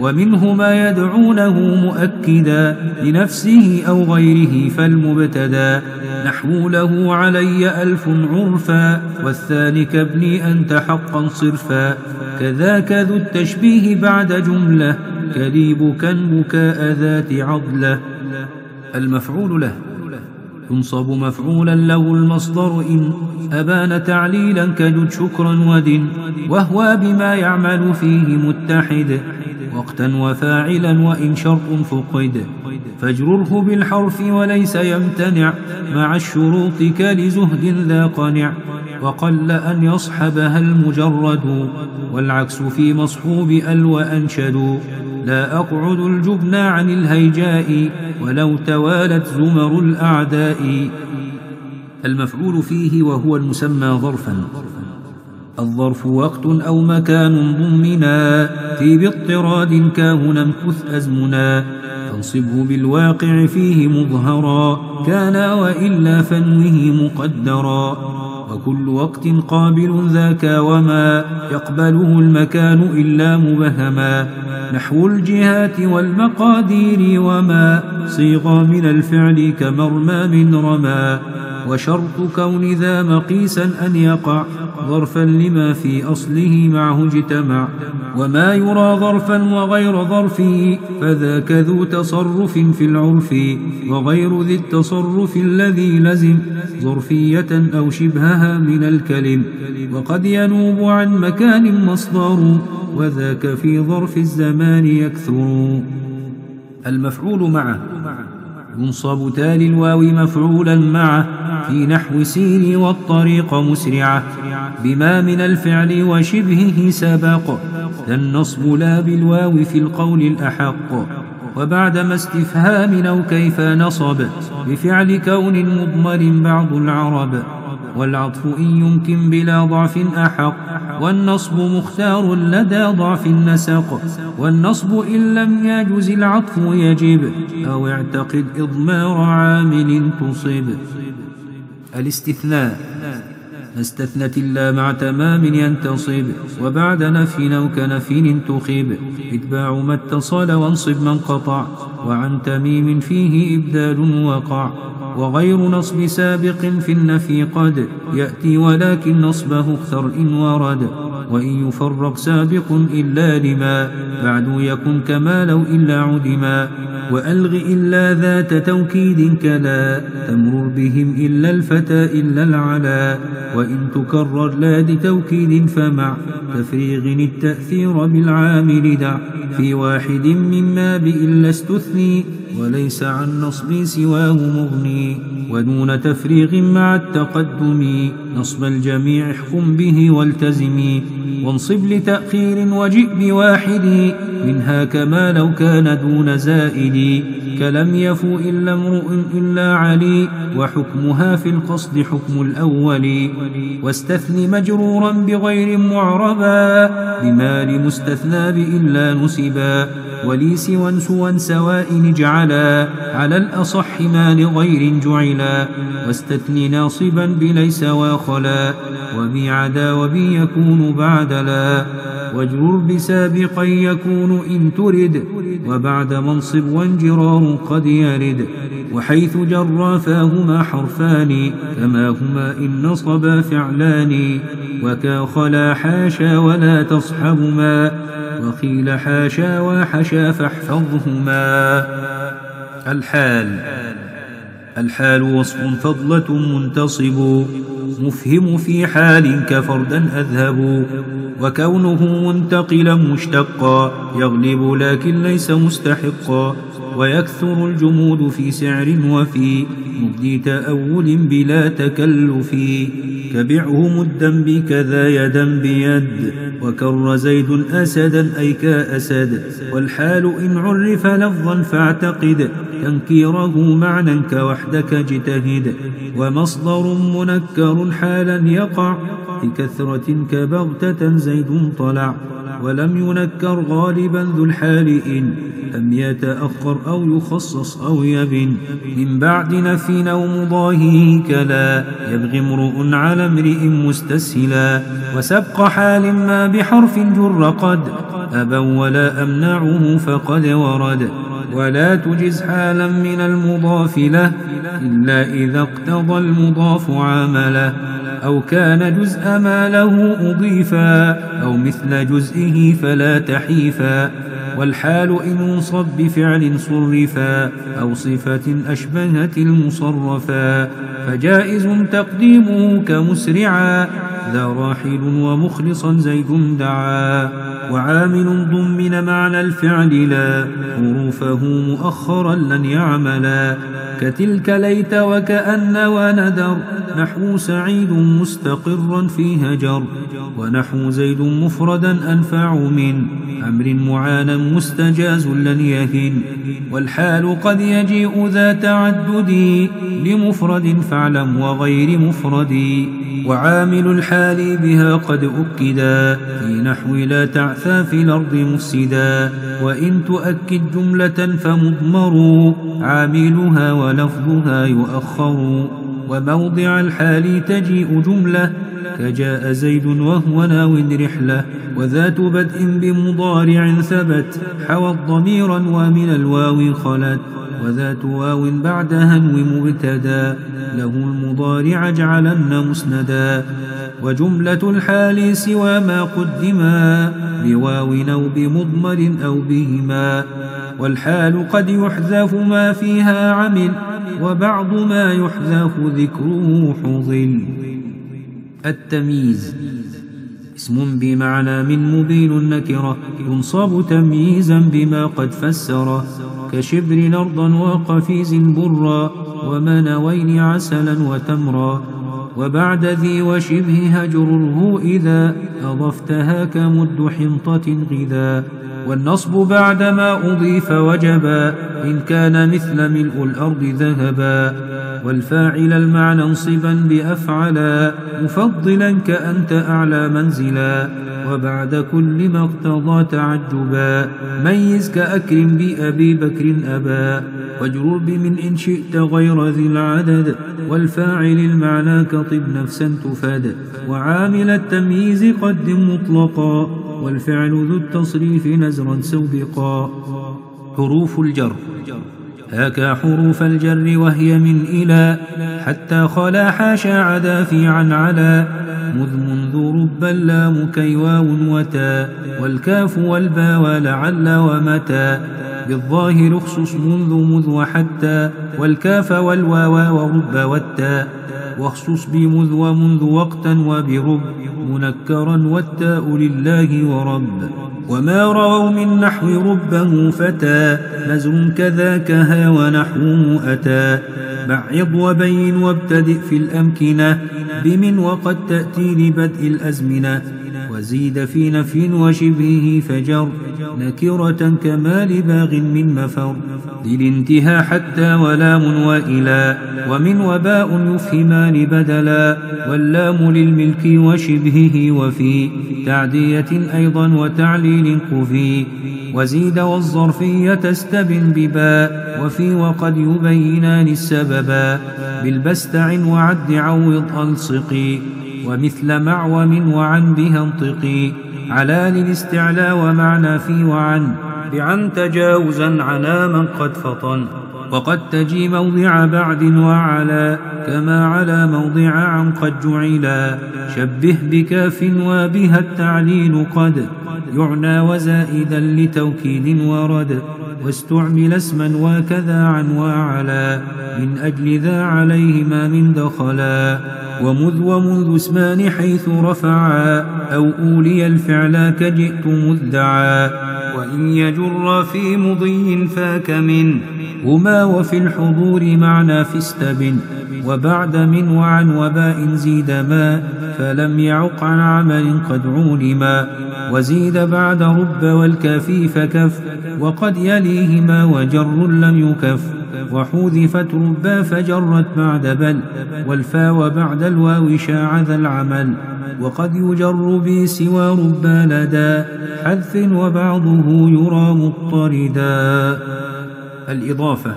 ومنه ما يدعونه مؤكدا لنفسه أو غيره فالمبتدا. نحو له علي ألف عرفا والثاني كابني أنت حقا صرفا. كذاك ذو التشبيه بعد جملة كليب بكاء ذات عضلة. المفعول له. ينصب مفعولا له المصدر إن أبان تعليلا كجد شكرا ودن وهو بما يعمل فيه متحد وقتا وفاعلا وإن شرط فقد فاجرره بالحرف وليس يمتنع مع الشروط كلزهد ذا قنع وقل أن يصحبها المجرد والعكس في مصحوب أل وأنشد لا أقعد الجبن عن الهيجاء ولو توالت زمر الأعداء. المفعول فيه وهو المسمى ظرفا. الظرف وقت أو مكان ضمنا في باضطراد كاهنا امكث أزمنا. فانصبه بالواقع فيه مظهرا. كان وإلا فنوه مقدرا. وكل وقت قابل ذاك وما يقبله المكان إلا مبهما. نحو الجهات والمقادير وما صيغ من الفعل كمرمى من رمى وشرط كون ذا مقيسا أن يقع ظرفا لما في أصله معه اجتمع وما يرى ظرفا وغير ظرفه فذاك ذو تصرف في العرف وغير ذي التصرف الذي لزم ظرفية أو شبهها من الكلم وقد ينوب عن مكان مصدر وذاك في ظرف الزمان يكثر. المفعول معه ينصب تالي الواو مفعولا معه في نحو سين والطريق مسرعة بما من الفعل وشبهه سبق. ذا النصب لا بالواو في القول الأحق. وبعدما استفهام أو كيف نصب. بفعل كون مضمر بعض العرب. والعطف إن يمكن بلا ضعف أحق. والنصب مختار لدى ضعف النسق والنصب إن لم يجز العطف يجب. أو اعتقد إضمار عامل تصب. الاستثناء استثنت إلا مع تمام ينتصب وبعد نفي أو كنفي تخيب اتباع ما اتصل وانصب من قطع وعن تميم فيه إبدال وقع. وغير نصب سابق في النفي قد يأتي ولكن نصبه اختر إن ورد. وإن يفرق سابق إلا لما بعد يكن كما لو إلا عدما وألغ إلا ذات توكيد كلا تمرر بهم إلا الفتى إلا العلا وإن تكرر لا لتوكيد فمع تفريغ التأثير بالعامل دع في واحد مما بإلا استثني وليس عن نصب سواه مغني ودون تفريغ مع التقدم. نصب الجميع احكم به والتزمي وانصب لتأخير وجئ بواحد. منها كما لو كان دون زائد. كلم يفو إلا امرؤ إلا علي. وحكمها في القصد حكم الأول. واستثن مجرورا بغير معربا. بما لمستثنى بإلا نسبا. ولي سوى سوى سواء اجعلا على الأصح ما لغير جعلا واستثن ناصبا بليس واخلا وبي عدا وبي يكون بعد لا واجرر بسابقا يكون إن ترد وبعد منصب وانجرار قد يرد وحيث جرا فاهما حرفان كما هما إن نصبا فعلان وكا خلا حاشا ولا تصحبما وقيل حاشا وحشا فاحفظهما. الحال الحال وصف فضلة منتصب. مفهم في حال كفردا أذهب. وكونه منتقلا مشتقا يغلب لكن ليس مستحقا. ويكثر الجمود في سعر وفي مبدي تأول بلا تكلف. كبعه مدا بكذا يدا بيد. وكر زيد أسدا أي كأسد. والحال إن عرف لفظا فاعتقد. تنكيره معنى كوحدك اجتهد. ومصدر منكر حالا يقع. بكثرة كبغتة زيد طلع. ولم ينكر غالبا ذو الحال إن لم يتأخر أو يخصص أو يبن. من بعد نفي أو مضاهيه كلا. يبغي امرؤ على امرئ مستسهلا. وسبق حال ما بحرف جر قد. أبا ولا أمنعه فقد ورد. ولا تجز حالا من المضاف له إلا إذا اقتضى المضاف عامله أو كان جزء ما له أضيفا أو مثل جزئه فلا تحيفا والحال إن انصب بفعل صرفا أو صفة أشبهت المصرفا فجائز تقديمه كمسرعا ذا راحل ومخلصا زيد دعا وعامل ضمن معنى الفعل لا حروفه مؤخرا لن يعملا كتلك ليت وكأن وندر. نحو سعيد مستقرا في هجر ونحو زيد مفردا أنفع من. أمر معانا مستجاز لن يهن. والحال قد يجيء ذا تعدد لمفرد فاعلم وغير مفرد. وعامل الحال بها قد أكدا في نحو لا تعثى في الأرض مفسدا. وإن تؤكد جملة فمضمر عاملها ولفظها يؤخر وموضع الحال تجيء جملة كجاء زيد وهو ناو رحلة وذات بدء بمضارع ثبت حوى ضميرا ومن الواو خلت وذات واو بعد هنو مبتدا له المضارع جعلن مسندا وجملة الحال سوى ما قدما بواو أو بمضمر أو بهما. والحال قد يحذف ما فيها عمل وبعض ما يحذف ذكره حظل. التمييز. اسم بمعنى من مبين النكرة ينصب تمييزا بما قد فسره كشبر أرضا وقفيز برا ومنوين عسلا وتمرا. وبعد ذي وشبه هجره إذا أضفتها كمد حنطة غذا. والنصب بعدما أضيف وجبا إن كان مثل ملء الأرض ذهبا. والفاعل المعنى انصبا بأفعلا مفضلا كأنت أعلى منزلا. وبعد كل ما اقتضى تعجبا ميز كأكرم بأبي بكر أبا. واجرر بمن إن شئت غير ذي العدد والفاعل المعنى كطب نفسا تفاد. وعامل التمييز قدم مطلقا والفعل ذو التصريف نزرا سوبقا. حروف الجر. هاك حروف الجر وهي من إلى حتى خلا حاشا عدا في عن علا مذ منذ رب اللام كي واو وتا والكاف والبا ولعل ومتى بالظاهر اخصص منذ مذ وحتى والكاف والواو ورب والتا واخصص بمذ ومنذ وقتا وبرب منكرا والتاء لله ورب. وما رووا من نحو ربه فتى نزر كذاك ها ونحوه أتى. بعض وبين وابتدئ في الأمكنة بمن وقد تأتي لبدء الأزمنة. وزيد في نفي وشبهه فجر نكرة كما لباغ من مفر. للانتهاء حتى ولام وإلى ومن وباء يفهمان بدلا واللام للملك وشبهه وفي تعدية أيضا وتعليل قفي وزيد والظرفية استبن بباء وفي وقد يبينان السببا بالبستع وعد عوض ألصقي ومثل مع ومن وعن بها انطقي على للاستعلاء ومعنى في وعن بعن تجاوزا على من قد فطن. وقد تجي موضع بعد وعلى كما على موضع عن قد جعلا. شبه بكاف وبها التعليل قد يعنى وزائدا لتوكيد ورد. واستعمل اسما وكذا عن وعلى من أجل ذا عليهما من دخلا. ومذ ومنذ اسمان حيث رفعا أو أولي الفعل كجئت مذدعا. وإن يجر في مضي فاك من هما وفي الحضور معنى في استبن وبعد من وعن وباء زيد ما فلم يعق عن عمل قد علما وزيد بعد رب والكافي فكف وقد يليهما وجر لم يكف وحذفت ربا فجرت بعد بل والفا وبعد الواو شاع ذا العمل وقد يجر بسوى رب لدى حذف وبعضه يرى مطردا الإضافة.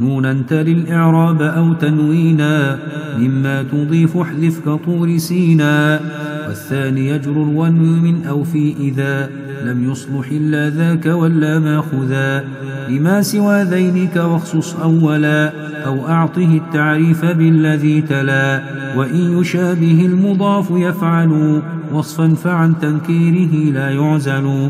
نونا تلي الإعراب أو تنوينا مما تضيف احذف كطور سينا. والثاني اجرر وانو من أو في إذا لم يصلح إلا ذاك واللام خذا لما سوى ذينك واخصص أولا أو أعطه التعريف بالذي تلا. وإن يشابه المضاف يفعل وصفا فعن تنكيره لا يعزل.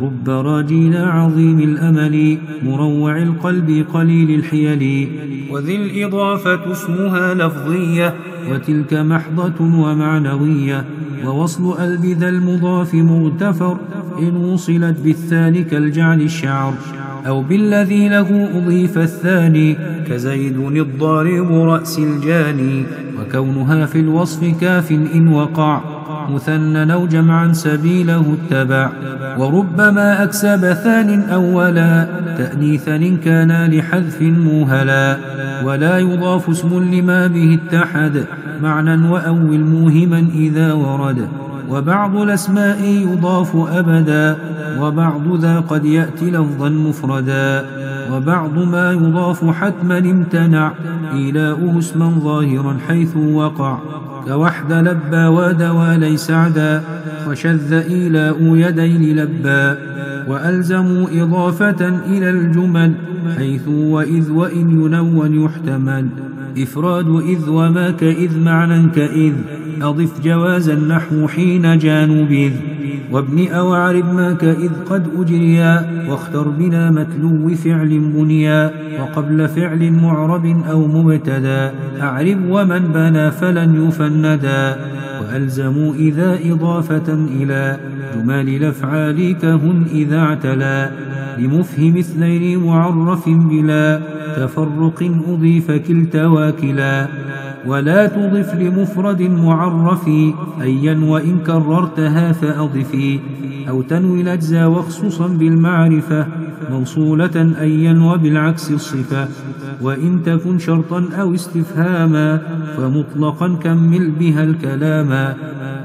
كرب راجين عظيم الأمل مروع القلب قليل الحيل. وذي الإضافة اسمها لفظية وتلك محضة ومعنوية. ووصل ألب ذا المضاف مغتفر إن وصلت بالثاني كالجعل الشعر. أو بالذي له أضيف الثاني كزيد الضارب رأس الجاني. وكونها في الوصف كاف إن وقع. مثنى أو جمعا سبيله اتبع. وربما أكسب ثان أولا تأنيثا إن كان لحذف موهلا. ولا يضاف اسم لما به اتحد معنى وأول موهما إذا ورد. وبعض الأسماء يضاف أبدا وبعض ذا قد يأتي لفظا مفردا. وبعض ما يضاف حتما امتنع إيلاؤه اسما ظاهرا حيث وقع. كوحد لبى ودوى ليس عدا وشذ إيلاء يدين لبى وألزموا إضافة إلى الجمل حيث وإذ وإن ينون يحتمل. إفراد إذ وما كإذ معنى كإذ أضف جواز النحو حين جانب وابن أو عرب ما كإذ قد أجريا واختر بنا متلو فعل بنيا وقبل فعل معرب أو مبتدا أعرب ومن بنى فلن يفندا وألزموا إذا إضافة إلى جمال الأفعال كهن إذا اعتلى لمفهم اثنين معرف بلا تفرق أضيف كلتا واكلا ولا تضف لمفرد معرف أيا وإن كررتها فأضفي أو تنوي الأجزاء وخصوصا بالمعرفة موصولة أيا وبالعكس الصفة وإن تكن شرطا أو استفهاما فمطلقا كمل بها الكلاما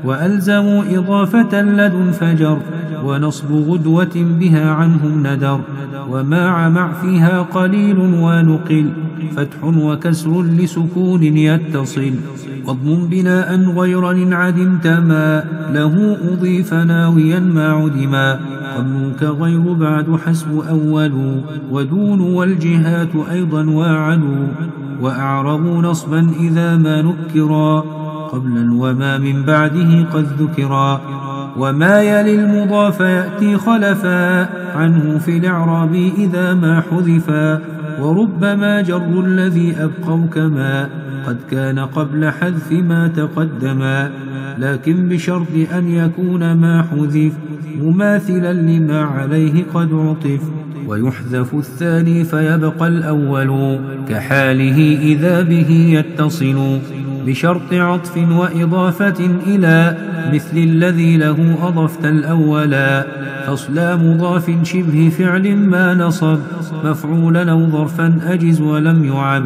وألزموا إضافة لدن فجر. ونصب غدوة بها عنهم ندر وماع مع فيها قليل ونقل فتح وكسر لسكون يتصل. واضم بناء غير إن عدمت ما له أضيف ناويا ما عدما. قبلك غير بعد حسب أول ودون والجهات أيضا واعلوا وأعربوا نصبا إذا ما نكرا قبلا وما من بعده قد ذكرا. وما يلي المضاف يأتي خلفا عنه في الإعراب إذا ما حذفا وربما جر الذي أبقوا كما قد كان قبل حذف ما تقدما لكن بشرط أن يكون ما حذف مماثلا لما عليه قد عطف ويحذف الثاني فيبقى الأول كحاله إذا به يتصل بشرط عطف وإضافة إلى مثل الذي له أضفت الأولا. فصلا مضاف شبه فعل ما نصب مفعولا أو ظرفا أجز ولم يعب.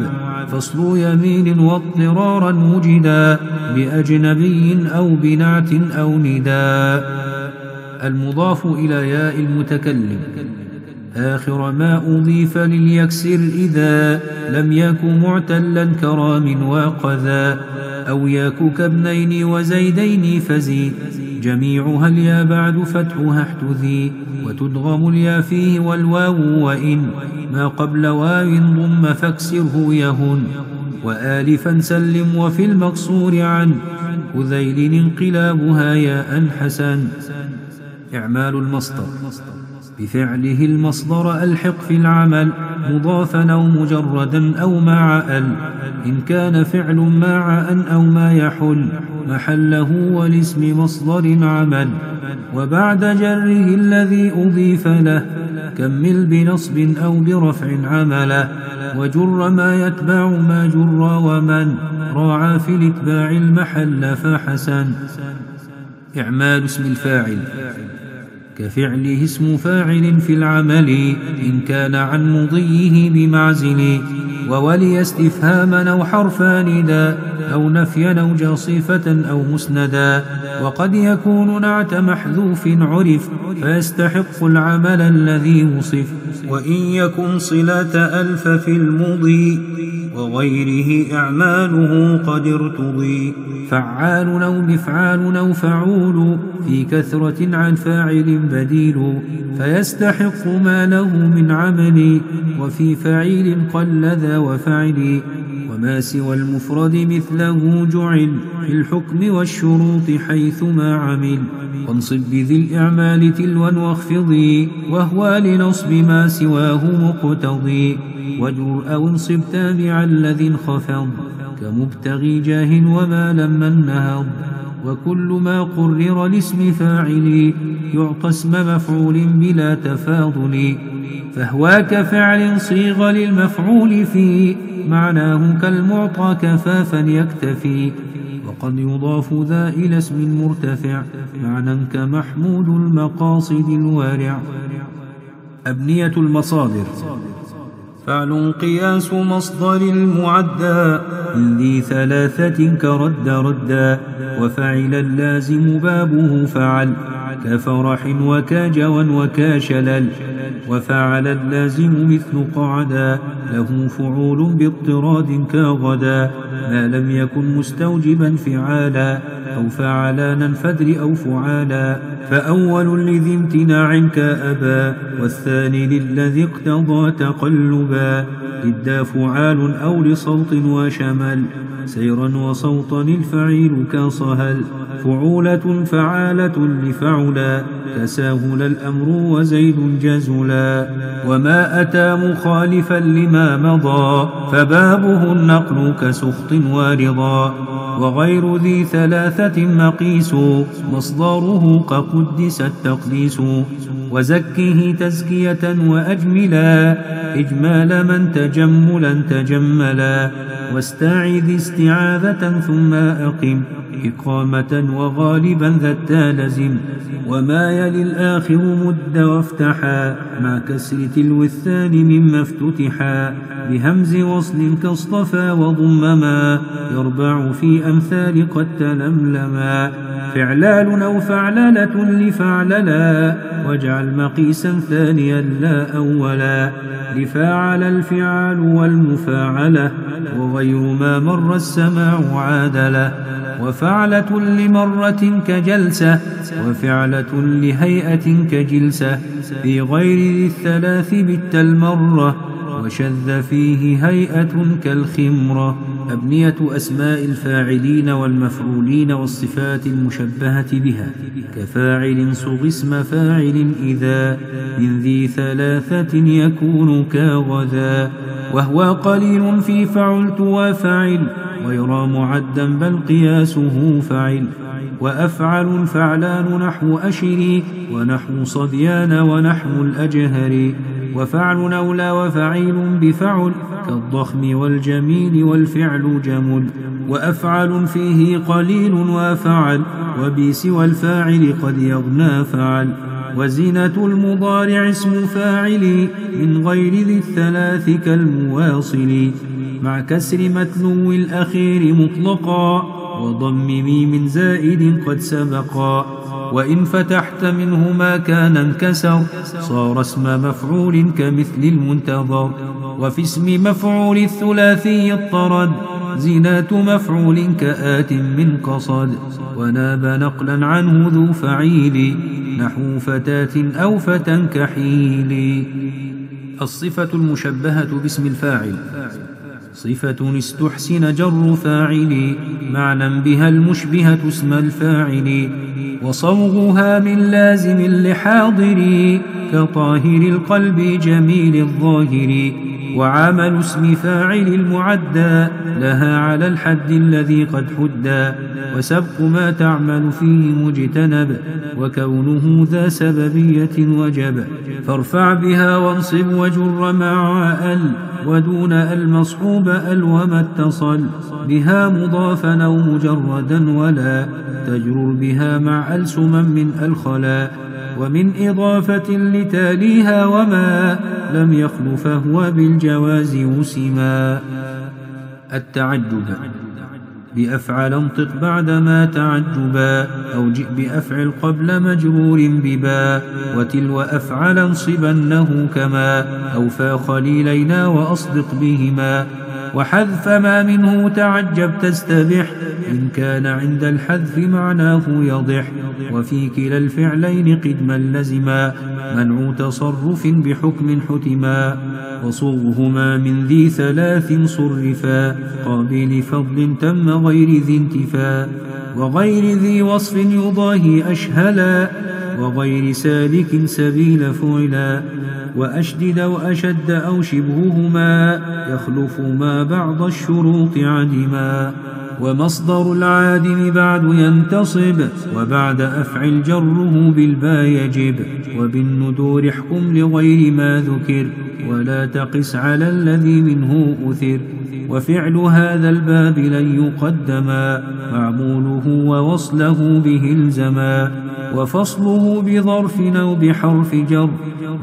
فصل يمين واضطرارا وجدا بأجنبي أو بنعت أو نداء. المضاف إلى ياء المتكلم. آخر ما أضيف لليكسر إذا لم يك معتلا كرام وقذا أو ياك كابنين وزيدين فزي جميعها اليا بعد فتحها احتذي وتدغم اليا فيه والواو وإن ما قبل واو ضم فاكسره يهن وآلفا سلم وفي المقصور عن أذيل انقلابها ياء حسن إعمال المصدر بفعله المصدر ألحق في العمل مضافا أو مجردا أو مع أل. إن كان فعل مع أن أو ما يحل محله والاسم مصدر عمل. وبعد جره الذي أضيف له كمل بنصب أو برفع عمله. وجر ما يتبع ما جر ومن. راعى في الإتباع المحل فحسن. إعمال اسم الفاعل. كفعله اسم فاعل في العمل إن كان عن مضيه بمعزل وولي استفهاما أو حرفا نداء أو نفيا أو جاصفة أو مسندا. وقد يكون نعت محذوف عرف فيستحق العمل الذي وصف. وإن يكن صلة ألف في المضي وغيره أعماله قد ارتضي. فعال أو مفعال أو فعول في كثرة عن فاعل بديل. فيستحق ما له من عمل وفي فعيل قل ذا وفعل. وما سوى المفرد مثله جعل في الحكم والشروط حيث ما عمل. وانصب بذي الإعمال تلوا واخفضي. وهو لنصب ما سواه مقتضي. واجر أو انصب تابع الذي انخفض كمبتغي جاه وما لما النهض وكل ما قرر لاسم فاعل يعطى اسم مفعول بلا تفاضل. فهو كفعل صيغ للمفعول في معناه كالمعطى كفافا يكتفي. وقد يضاف ذا إلى اسم مرتفع معنى كمحمود المقاصد الوارع. أبنية المصادر. فعل قياس مصدر المعدى من ذي ثلاثة كرد ردا وفعل اللازم بابه فعل كفرح وكاجوا وكاشلل وفعل اللازم مثل قعدا له فعول باضطراد كغدا ما لم يكن مستوجبا فعالا. أو فعلانا فدر أو فعالا. فأول لذي امتناع كأبا والثاني للذي اقتضى تقلبا. للدا فعال أو لصوت وشمل. سيرا وصوتا الفعيل كصهل فعولة فعالة لفعلا كساهل الأمر وزيد جزلا. وما أتى مخالفا لما مضى فبابه النقل كسخط ورضا وغير ذي ثلاثة مقيس مصدره كقدس التقديس. وزكه تزكية وأجملا إجمال من تجملا تجملا. واستعذ استعاذة ثم أقم. إقامة وغالبا ذا التالزم وما يلي الآخر مد وافتحا مع كسر تلو الثاني مما افتتحا بهمز وصل كاصطفى وضمما يربع في أمثال قد تلملما. فعلال أو فعللة لفعللا واجعل مقيسا ثانيا لا أولا. لفاعل الفعال والمفاعلة وغير ما مر السماع عادله وفعلة لمرة كجلسة وفعلة لهيئة كجلسة في غير الثلاث بت المرة وشذ فيه هيئة كالخمرة. أبنية أسماء الفاعلين والمفعولين والصفات المشبهة بها. كفاعل صغ اسم فاعل إذا من ذي ثلاثة يكون كاغذا وهو قليل في فعلت وفعل غير معدا بل قياسه فعل وأفعل فعلان نحو أشري ونحو صديان ونحو الأجهر وفعل أولى وفعيل بفعل كالضخم والجميل والفعل جمل وأفعل فيه قليل وفعل وبسوى الفاعل قد يغنى فعل. وزنة المضارع اسم فاعل من غير ذي الثلاث كالمواصل. مع كسر متلو الأخير مطلقا وضم ميم زائد قد سبقا. وإن فتحت منه ما كان انكسر صار اسم مفعول كمثل المنتظر. وفي اسم مفعول الثلاثي الطرد زنات مفعول كآت من قصد. وناب نقلا عنه ذو فعيل. نحو فتاة أو فتى الصفة المشبهة باسم الفاعل. صفة استحسن جر فاعل. معنى بها المشبهة اسم الفاعل. وصوغها من لازم لحاضر. كطاهر القلب جميل الظاهر. وعمل اسم فاعل المعدى لها على الحد الذي قد حدى وسبق ما تعمل فيه مجتنب وكونه ذا سببية وجب. فارفع بها وانصب وجر مع ال ودون المصحوب ال وما اتصل. بها مضافا أو مجردا ولا تجرر بها مع ألسما من الخلا. ومن إضافة لتاليها وما لم يخل فهو بالجواز وسما. التعجب. بأفعل انطق بعدما تعجبا أو جئ بأفعل قبل مجرور ببا. وتلو أفعل انصبنه كما أوفى خليلينا وأصدق بهما. وحذف ما منه تعجب تستبح إن كان عند الحذف معناه يضح. وفي كلا الفعلين قدما لزما منع تصرف بحكم حتما. وصوغهما من ذي ثلاث صرفا قابل فضل تم غير ذي انتفا. وغير ذي وصف يضاهي أشهلا وغير سالك سبيل فعلا وأشدد وأشد أو شبههما يخلف ما بعض الشروط عدما. ومصدر العادم بعد ينتصب وبعد أفعل جره بالبا يجب. وبالندور احكم لغير ما ذكر ولا تقس على الذي منه أثر. وفعل هذا الباب لن يقدما. معموله ووصله به الزما. وفصله بظرف أو بحرف جر.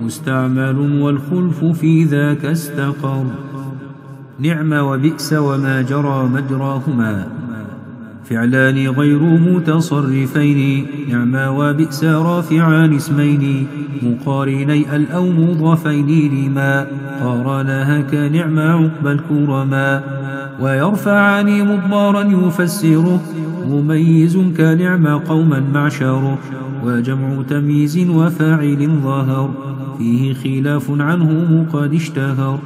مستعمل والخلف في ذاك استقر. نعم وبئس وما جرى مجراهما. فعلان غير متصرفين. نعما وبئس رافعان اسمين. مقارني ال أو مضافين لما قارنها كنعم عقب الكرما. ويرفعان مضمارا يفسره مميز كنعم قوما معشره وجمع تمييز وفاعل ظهر فيه خلاف عنه قد اشتهر.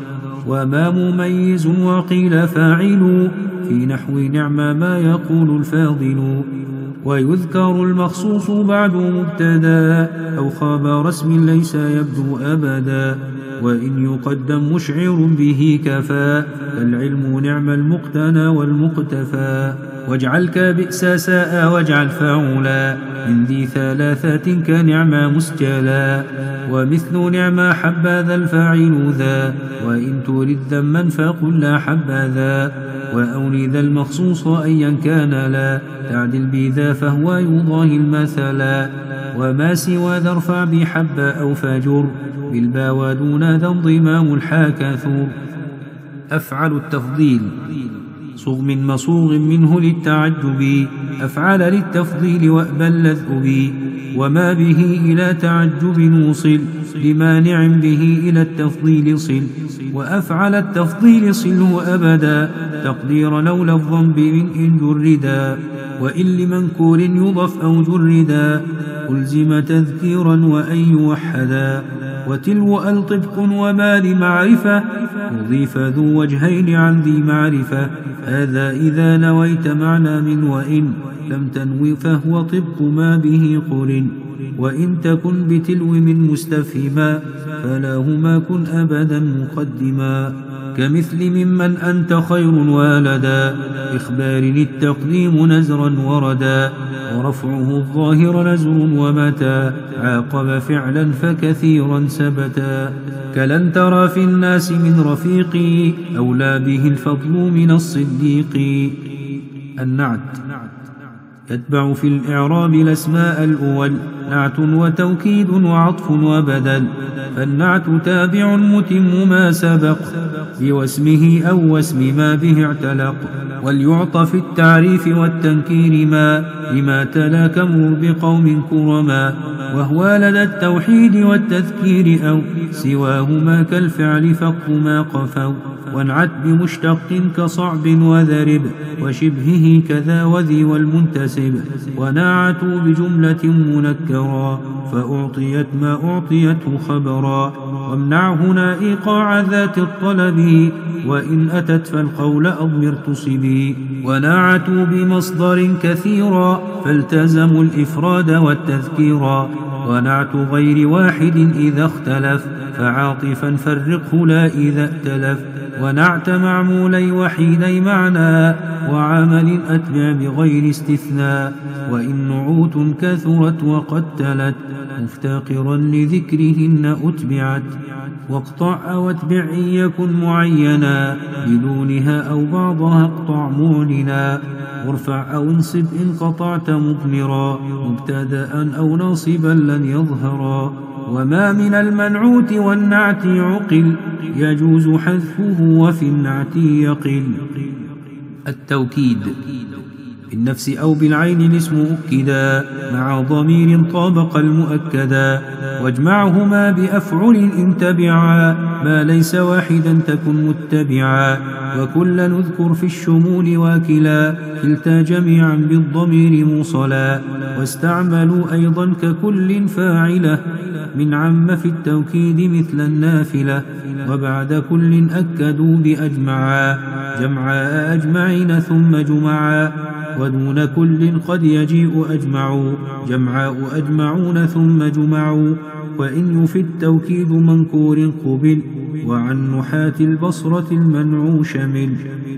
وما مميز وقيل فاعل. في نحو نعم ما يقول الفاضل. ويذكر المخصوص بعد مبتدا أو خبر اسم ليس يبدو أبدا. وإن يقدم مشعر به كفى. فالعلم نعم المقتنى والمقتفى. واجعل كبئس ساء واجعل فعولا من ذي ثلاثة كنعم مسجلا ومثل نعم حبذا الفاعل ذا وإن تريد ذما فقل لا حبذا وأولي ذا المخصوص أيا كان لا تعدل بذا فهو يضاهي المثلا وما سوى ذا ارفع بحب أو فجر بالبا ودون ذا انضمام الحاكثور أفعل التفضيل. صغ من مصوغ منه للتعجب. أفعل للتفضيل وأبى اللذب. وما به إلى تعجب وصل لمانع به إلى التفضيل صل. وأفعل التفضيل صله أبدا. تقدير لولا الضنب من إن جردا. وإن لمنكور يضف أو جردا. ألزم تذكيرا وأن يوحدا. وتلو أل طبق وما لمعرفة أضيف ذو وجهين عن ذي معرفة. هذا إذا نويت معنى من وإن لم تنو فهو طبق ما به قرن. وإن تكن بتلو من مستفهما فلاهما كن أبدا مقدما. كمثل ممن أنت خير والدا إخبار التقديم نزرا وردا. ورفعه الظاهر نزر ومتى. عاقب فعلا فكثيرا سبتا كلن ترى في الناس من رفيقي أولى به الفضل من الصديق. النعت. يتبع في الإعراب الأسماء الأول. نعت وتوكيد وعطف وبدل فالنعت تابع متم ما سبق بواسمه أو واسم ما به اعتلق وليعطى في التعريف والتنكير ما لما تلاكموا بقوم كرما وهو لدى التوحيد والتذكير أو سواهما كالفعل فق ما قفوا. وانعت بمشتق كصعب وذرب وشبهه كذا وذي والمنتسب ونعتوا بجملة منكرا فأعطيت ما أعطيته خبرا. وامنع هنا إيقاع ذات الطلب وإن أتت فالقول أضمر تصبي ونعتوا بمصدر كثيرا فالتزموا الإفراد والتذكيرا ونعت غير واحد إذا اختلف فعاطفا فرقه لا إذا ائتلف. ونعت معمولي وحيدي معنى وعمل أتبع بغير استثناء وإن نعوت كثرت وقد تلت مفتقرا لذكرهن أتبعت واقطع أو اتبع إن يكن معينا بدونها أو بعضها اقطع معلنا وارفع أو انصب إن قطعت مضمرا مبتدأ أو ناصبا لن يظهرا وما من المنعوت والنعت عقل يجوز حذفه وفي النعت يقل. التوكيد. بالنفس أو بالعين الاسم أكدا مع ضمير طابق المؤكدا واجمعهما بأفعل إن تبعا ما ليس واحدا تكن متبعا. وكلا نذكر في الشمول واكلا كلتا جميعا بالضمير موصلا. واستعملوا أيضا ككل فاعلة من عم في التوكيد مثل النافلة. وبعد كل أكدوا بأجمعا جمعا أجمعين ثم جمعا. ودون كل قد يجيء أجمعوا جمعاء أجمعون ثم جمعوا. وإن في التوكيد منكور قبل. وعن نحاة البصرة المنعو شمل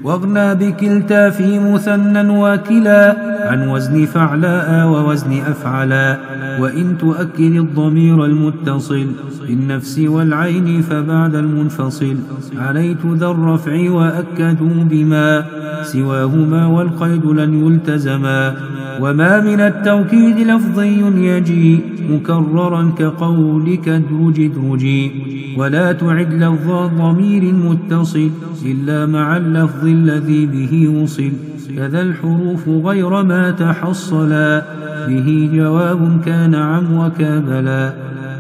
واغنى بكلتا في مثنى واكلا. عن وزن فعلاء ووزن أفعلا. وإن تؤكد الضمير المتصل. بالنفس والعين فبعد المنفصل. عليت ذا الرفع وأكدوا بما. سواهما والقيد لن يلتزما. وما من التوكيد لفظي يجي. مكررا كقولك ادرج ادرجي. ولا تعد لفظ ضمير متصل إلا مع اللفظ الذي به وصل. كذا الحروف غير ما تحصلا. به جواب كان عم وكابلا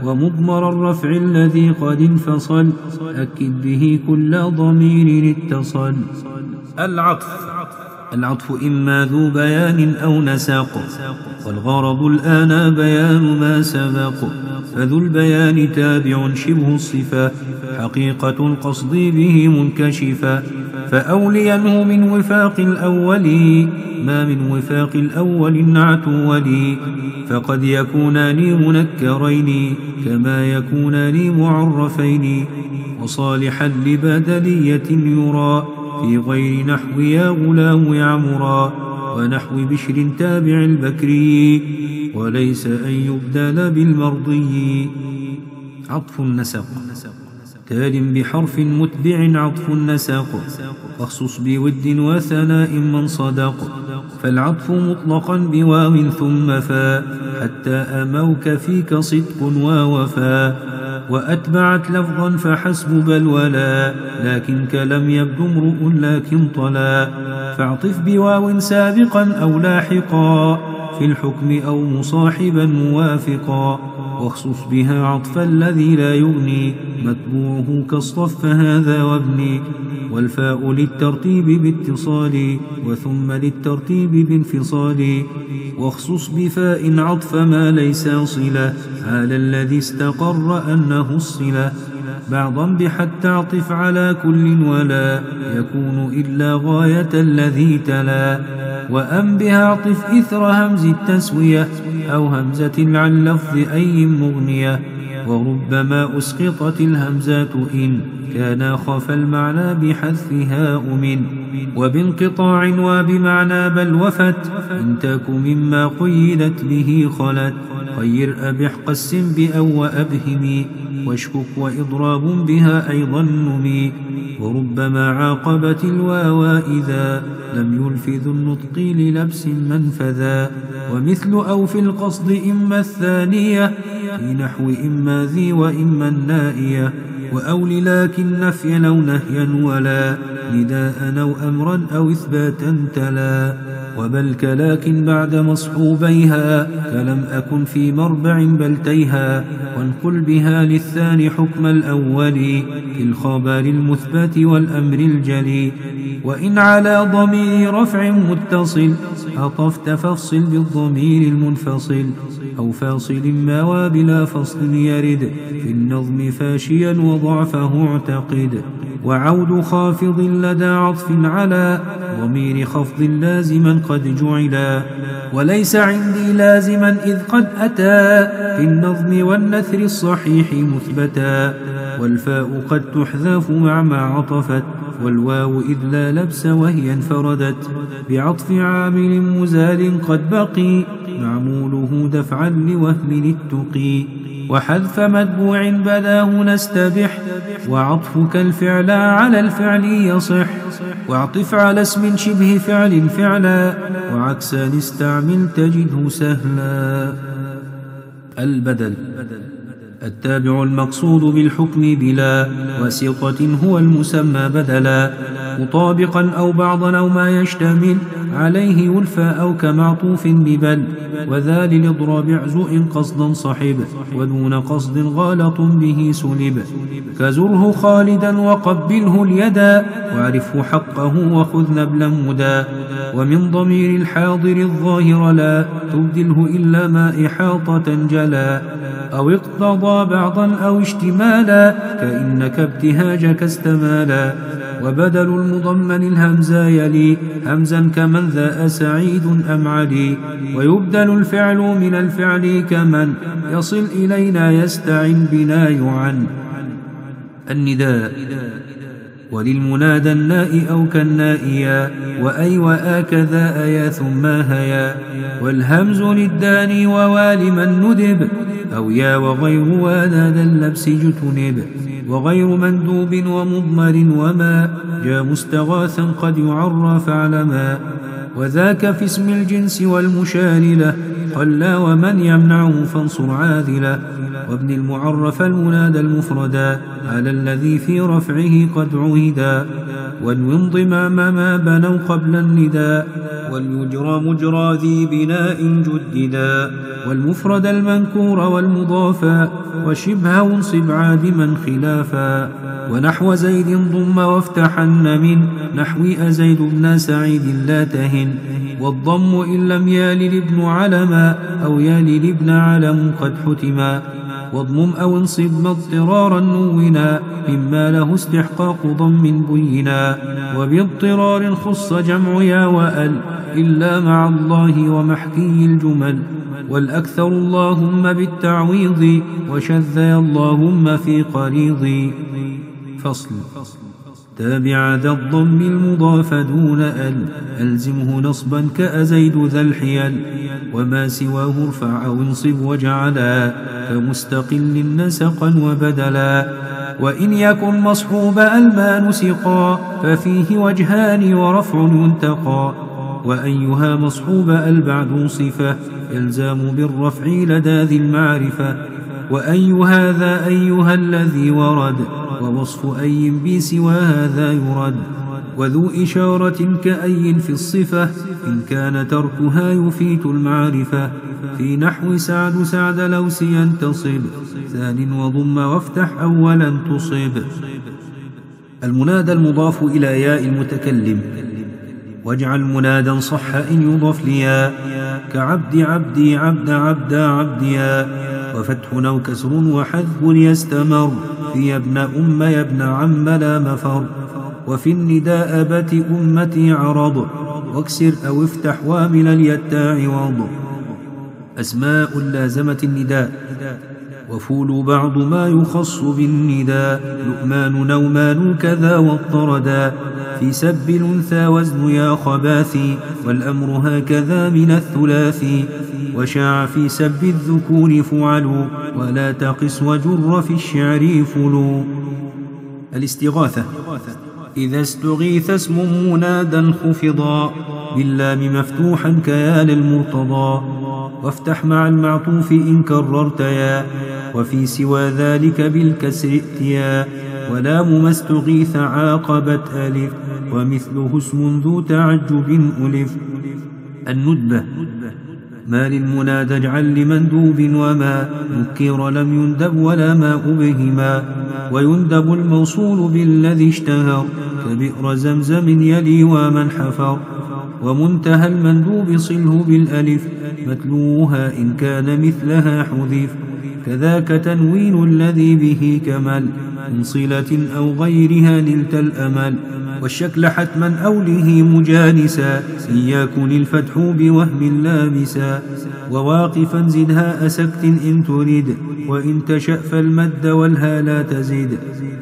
ومضمر الرفع الذي قد انفصل. أكد به كل ضمير اتصل. العطف. العطف إما ذو بيان أو نساق والغرض الآن بيان ما سبق. فذو البيان تابع شبه الصفة حقيقة القصد به منكشفة فأولينه من وفاق الأول ما من وفاق الأول النعت ولي فقد يكونان منكرين كما يكونان معرفين. وصالحا لبدلية يرى. في غير نحو يا غلام يعمرا ونحو بشر تابع البكري وليس أن يبدل بالمرضي. عطف النسق. تال بحرف متبع عطف النساق واخصص بود وثناء من صدق. فالعطف مطلقا بواو ثم فا حتى أموك فيك صدق ووفا وأتبعت لفظا فحسب بل ولا لكن كلم يبدو امرؤ لكن طلا. فاعطف بواو سابقا أو لاحقا في الحكم أو مصاحبا موافقا. واخصص بها عطف الذي لا يغني متبوعه كالصف هذا وابني. والفاء للترتيب باتصال وثم للترتيب بانفصال. واخصص بفاء عطف ما ليس صلة على الذي استقر أنه الصلة. بعضا بحتى اعطف على كل ولا يكون إلا غاية الذي تلا. وأن بها اعطف إثر همز التسوية أو همزة عن لفظ أي مغنية. وربما أسقطت الهمزات إن كان خف المعنى بحذفها أمن وبانقطاع وبمعنى بل وفت إن تك مما قيدت به خلت خير أبح قسم بأو وأبهم واشكك وإضراب بها أيضا نمي. وربما عاقبت الواو إذا لم يلفظ النطق للبس منفذا. ومثل أو في القصد إما الثانية في نحو إما ذي وإما النائية. وأو لكن نفي لو نهيا ولا نداء أو أمرا أو إثباتا تلا. وبل كلاكن بعد مصحوبيها كلم أكن في مربع بل تيها وانقل بها للثاني حكم الأول في الخبر المثبت والأمر الجلي. وإن على ضمير رفع متصل أطفت فافصل بالضمير المنفصل أو فاصل ما وبلا فصل يرد في النظم فاشيا وضعفه اعتقد. وعود خافض لدى عطف على ضمير خفض لازما قد جعلا وليس عندي لازما إذ قد أتى في النظم والنثر الصحيح مثبتا والفاء قد تحذف مع ما عطفت والواو إذ لا لبس وهي انفردت بعطف عامل مزال قد بقي معموله دفعا لوهم التقي وحذف متبوع بداه نستبح وعطفك الفعل على الفعل يصح واعطف على اسم شبه فعل فعلا وعكسا استعمل تجده سهلا. البدل. التابع المقصود بالحكم بلا وسيطة هو المسمى بدلا مطابقا أو بعضا أو ما يشتمل عليه يلفى أو كمعطوف ببل وذا للإضراب عزوء قصدا صحب ودون قصد غالط به سلب. كزره خالدا وقبله اليدا واعرفه حقه وخذ نبلا مدا ومن ضمير الحاضر الظاهر لا تبدله إلا ما إحاطة جلا. أو اقتضى بعضا أو اشتمالا كإنك ابتهاجك استمالا. وبدل المضمن الهمزة يلي همزا كمن ذا سعيد أم علي. ويبدل الفعل من الفعل كمن يصل إلينا يستعن بنا يعن. النداء وللمنادى الناء أو كالنائيا وأي وآكذا أيا ثم هيا. والهمز للداني ووال من ندب أو يا وغير ونادى اللبس جتنب وغير مندوب ومضمر وما جاء مستغاثا قد يعرف علما. وذاك في اسم الجنس والمشار له قلا ومن يمنعه فانصر عاذلا وابن المعرف المنادى المفردا. على الذي في رفعه قد عهدا. وانو انضمام ما بنوا قبل النداء. وليجرى مجرى ذي بناء جددا. والمفرد المنكور والمضافا. وشبه انصب عادما خلافا. ونحو زيد ضم وافتحن من. نحو أزيد بن سعيد لا تهن. والضم إن لم يال لابن علما أو يال لابن علم قد حتما. واضمم أو انصب اضطرارا نونا مما له استحقاق ضم بينا. وباضطرار خص جمع يا وأل إلا مع الله ومحكي الجمل. والأكثر اللهم بالتعويض وشذ اللهم في قريض. فصل. تابع ذا الضم المضاف دون أل ألزمه نصبا كأزيد ذا الحيل. وما سواه ارفع أو انصب وجعلا كمستقل نسقا وبدلا. وإن يكن مصحوب ألما نسقا ففيه وجهان ورفع ينتقى وأيها مصحوب ألبعد صفة يلزام بالرفع لدى ذي المعرفة. وأي هذا أيها الذي ورد ووصف أي بسوى هذا يرد. وذو إشارة كأي في الصفة إن كان تركها يفيت المعرفة. في نحو سعد سعد لوس ينتصب ثان وضم وافتح أولا تصب. المنادى المضاف إلى ياء المتكلم. واجعل منادا صح إن يضف ليا كعبد عبدي عبد عبد عبديا وفتح أو كسر وحذف يستمر في ابن أم يا ابن عم لا مفر. وفي النداء بت أمتي عرض. واكسر أو افتح وامل اليتاع وض أسماء لازمت النداء. وفول بعض ما يخص بالنداء لؤمان نومان كذا واضطردا. في سب الأنثى وزن يا خباثي والأمر هكذا من الثلاثي. وشاع في سب الذكور فعلوا ولا تقس وجر في الشعر فلو. الاستغاثة. إذا استغيث اسم منادا خفضا. باللام مفتوحا كيال المرتضى. وافتح مع المعطوف إن كررت يا. وفي سوى ذلك بالكسر ائتيا. ولام ما استغيث عاقبت ألف. ومثله اسم ذو تعجب ألف. الندبة. ما للمنادى اجعل لمندوب وما نكر لم يندب ولا ما أبهما. ويندب الموصول بالذي اشتهر. كبئر زمزم يلي ومن حفر. ومنتهى المندوب صله بالألف. متلوها إن كان مثلها حذف كذاك تنوين الذي به كمل من صلة أو غيرها نلت الأمل والشكل حتما أوله مجانسا إن الفتح بوهم لامسا. وواقفا زدها أسكت إن تريد وإن تشأ فالمد والها لا تزيد.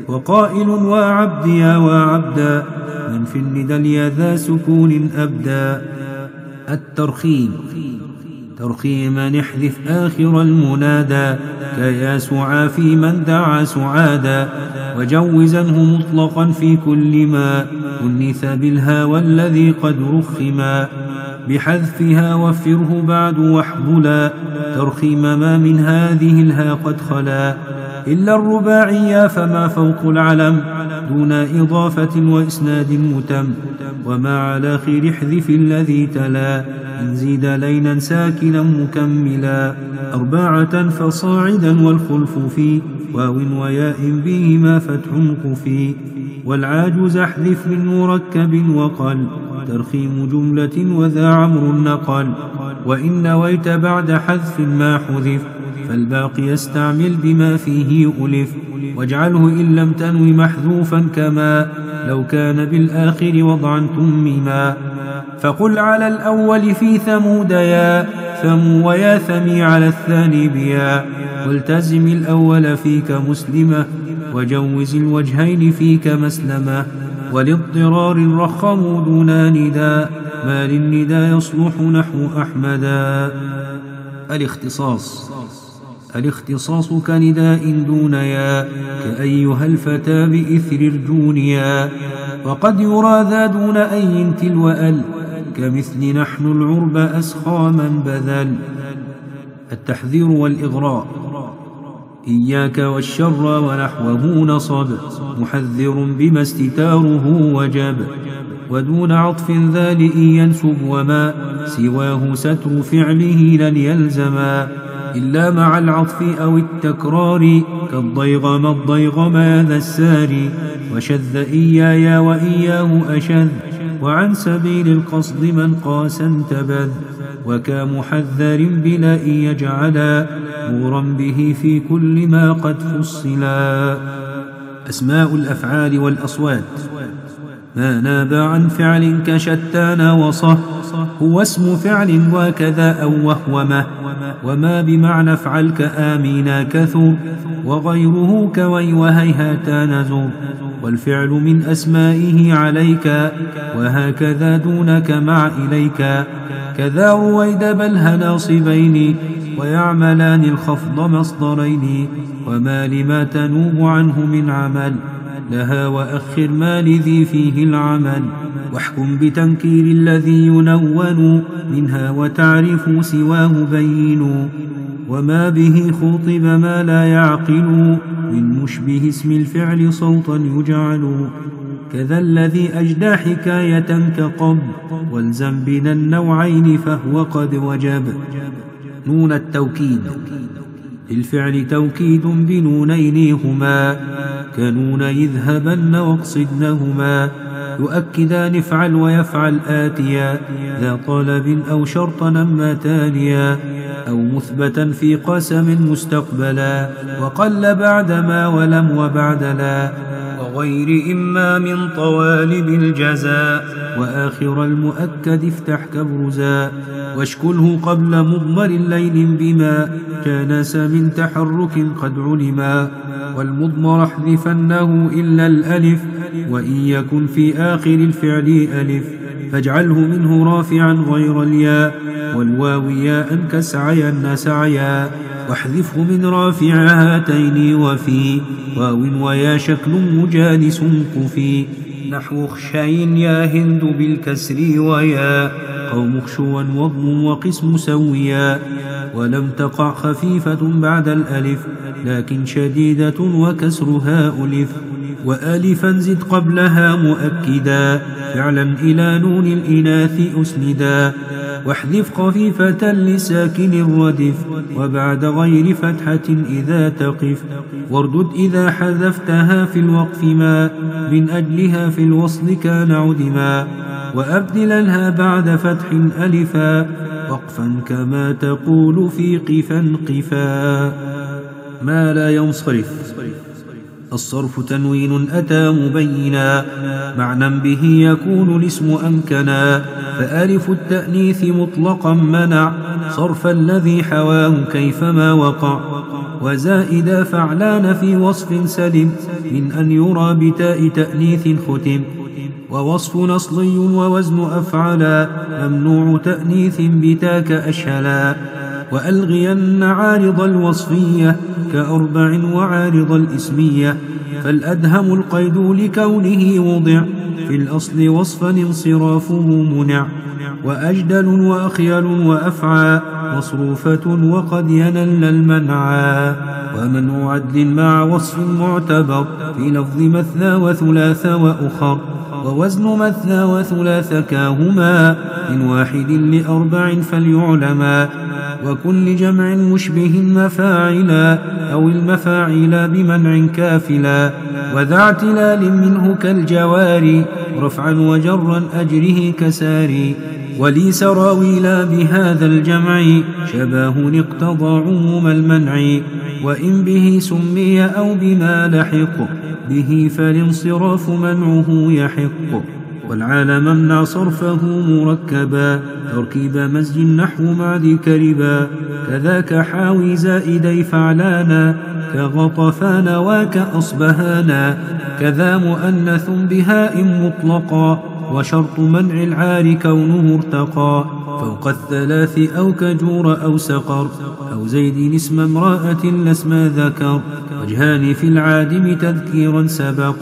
وقائل وعبديا وعبدا من في الندى ذا سكون أبدا. الترخيم. ترخيم نحذف آخر المنادى كيا سعى في من دعا سعادا وجوزنه مطلقا في كل ما أنث بالها والذي قد رخما بحذفها وفره بعد واحبلا ترخيم ما من هذه الها قد خلا إلا الرباعية فما فوق العلم دون إضافة وإسناد متم وما على خير احذف الذي تلا إن زيد لينا ساكنا مكملا أربعة فصاعدا والخلف في واو وياء بهما فتح قفي والعاجز احذف من مركب وقل ترخيم جملة وذا عمر نقل وإن نويت بعد حذف ما حذف فالباقي استعمل بما فيه ألف واجعله إن لم تنو محذوفا كما لو كان بالآخر وضعا تمما فقل على الأول في ثمود يا ثمو ويا ثمي على الثاني بيا. والتزم الأول فيك مسلمة وجوز الوجهين فيك مسلمة. ولاضطرار رخموا دون نداء ما للنداء يصلح نحو أحمدا الاختصاص الاختصاص كنداء دون يا كأيها الفتى بإثر الجونيا وقد يرى ذا دون أي تلو أل كمثل نحن العرب أسخى من بذل. التحذير والإغراء إياك والشر ونحوه نصب محذر بما استتاره وجب. ودون عطف ذال ينسب وما سواه ستر فعله لن يلزما إلا مع العطف أو التكرار كالضيغم الضيغم ذا الساري وشذ إيايا وإياه أشذ. وعن سبيل القصد من قاس انتبذ وكمحذر بلأ إن يجعلا مورا به في كل ما قد فصلا. أسماء الأفعال والأصوات. ما ناب عن فعل كشتان وصه. هو اسم فعل وكذا أو وهومة. وما بمعنى افعل كآمين كثر وغيره كوي وهيهات نزر والفعل من أسمائه عليك. وهكذا دونك مع إليك. كذا رويد بله ناصبين ويعملان الخفض مصدرين. وما لما تنوب عنه من عمل. لها وأخر ما لذي فيه العمل. واحكم بتنكير الذي ينون منها وتعرف سواه بين. وما به خطب ما لا يعقل. من مشبه اسم الفعل صوتا يجعل. كذا الذي أجدى حكاية كقب والزم بنا النوعين فهو قد وجب. نون التوكيد. للفعل توكيد بنونين هما كنون يذهبن واقصدنهما يؤكدان افعل ويفعل آتيا ذا طلب أو شرطا أما تاليا أو مثبتا في قسم مستقبلا وقل بعدما ولم وبعد لا وغير إما من طوالب الجزاء وآخر المؤكد افتح كبرزا واشكله قبل مضمر الليل بما جانس من تحرك قد علما والمضمر احذفنه إلا الألف وإن يكن في آخر الفعل ألف فاجعله منه رافعا غير الياء والواو ياء كسعين سعيا واحذفه من رافع هاتين وفي واو ويا شكل مجانس قفي نحو خشين يا هند بالكسر ويا. قوم خشوا وضم وقسم سويا. ولم تقع خفيفة بعد الألف لكن شديدة وكسرها ألف. وآلفا زد قبلها مؤكدا. فعلا إلى نون الإناث أسندا. واحذف خفيفة لساكن الردف وبعد غير فتحة إذا تقف. واردد إذا حذفتها في الوقف ما من أجلها في الوصل كان عدما. وأبدلنها بعد فتح ألفا وقفا كما تقول في قفا قفا ما لا ينصرف. الصرف تنوين أتى مبينا. معنى به يكون الاسم أمكنا فألف التأنيث مطلقا منع. صرف الذي حواه كيفما وقع. وزائدا فعلان في وصف سلم. من أن يرى بتاء تأنيث ختم. ووصف نصلي ووزن أفعلا. ممنوع تأنيث بتاك أشهلا. وألغين عارض الوصفية كأربع وعارض الإسمية فالأدهم القيد لكونه وضع في الأصل وصفا انصرافه منع وأجدل وأخيل وأفعى مصروفة وقد ينل المنعا ومنع عدل مع وصف معتبر في لفظ مثنى وثلاث وأخر ووزن مثنى وثلاث كاهما من واحد لأربع فليعلما. وكل جمع مشبه مفاعلا أو المفاعل بمنع كافلا وذا اعتلال منه كالجوار رفعا وجرا أجره كساري ولي سراويلا بهذا الجمع شباه اقتضى عموم المنع. وإن به سمي أو بما لحق به فالانصراف منعه يحق. والعالم امنع صرفه مركبا تركيب مزج نحو معد كربا كذاك حاوي زائدي فعلانا كغطفان وكأصبهانا كذا مؤنث بهاء مطلقا وشرط منع العار كونه ارتقى فوق الثلاث أو كجور أو سقر أو زيد اسم امرأة لاسم ذكر وجهان في العادم تذكيرا سبق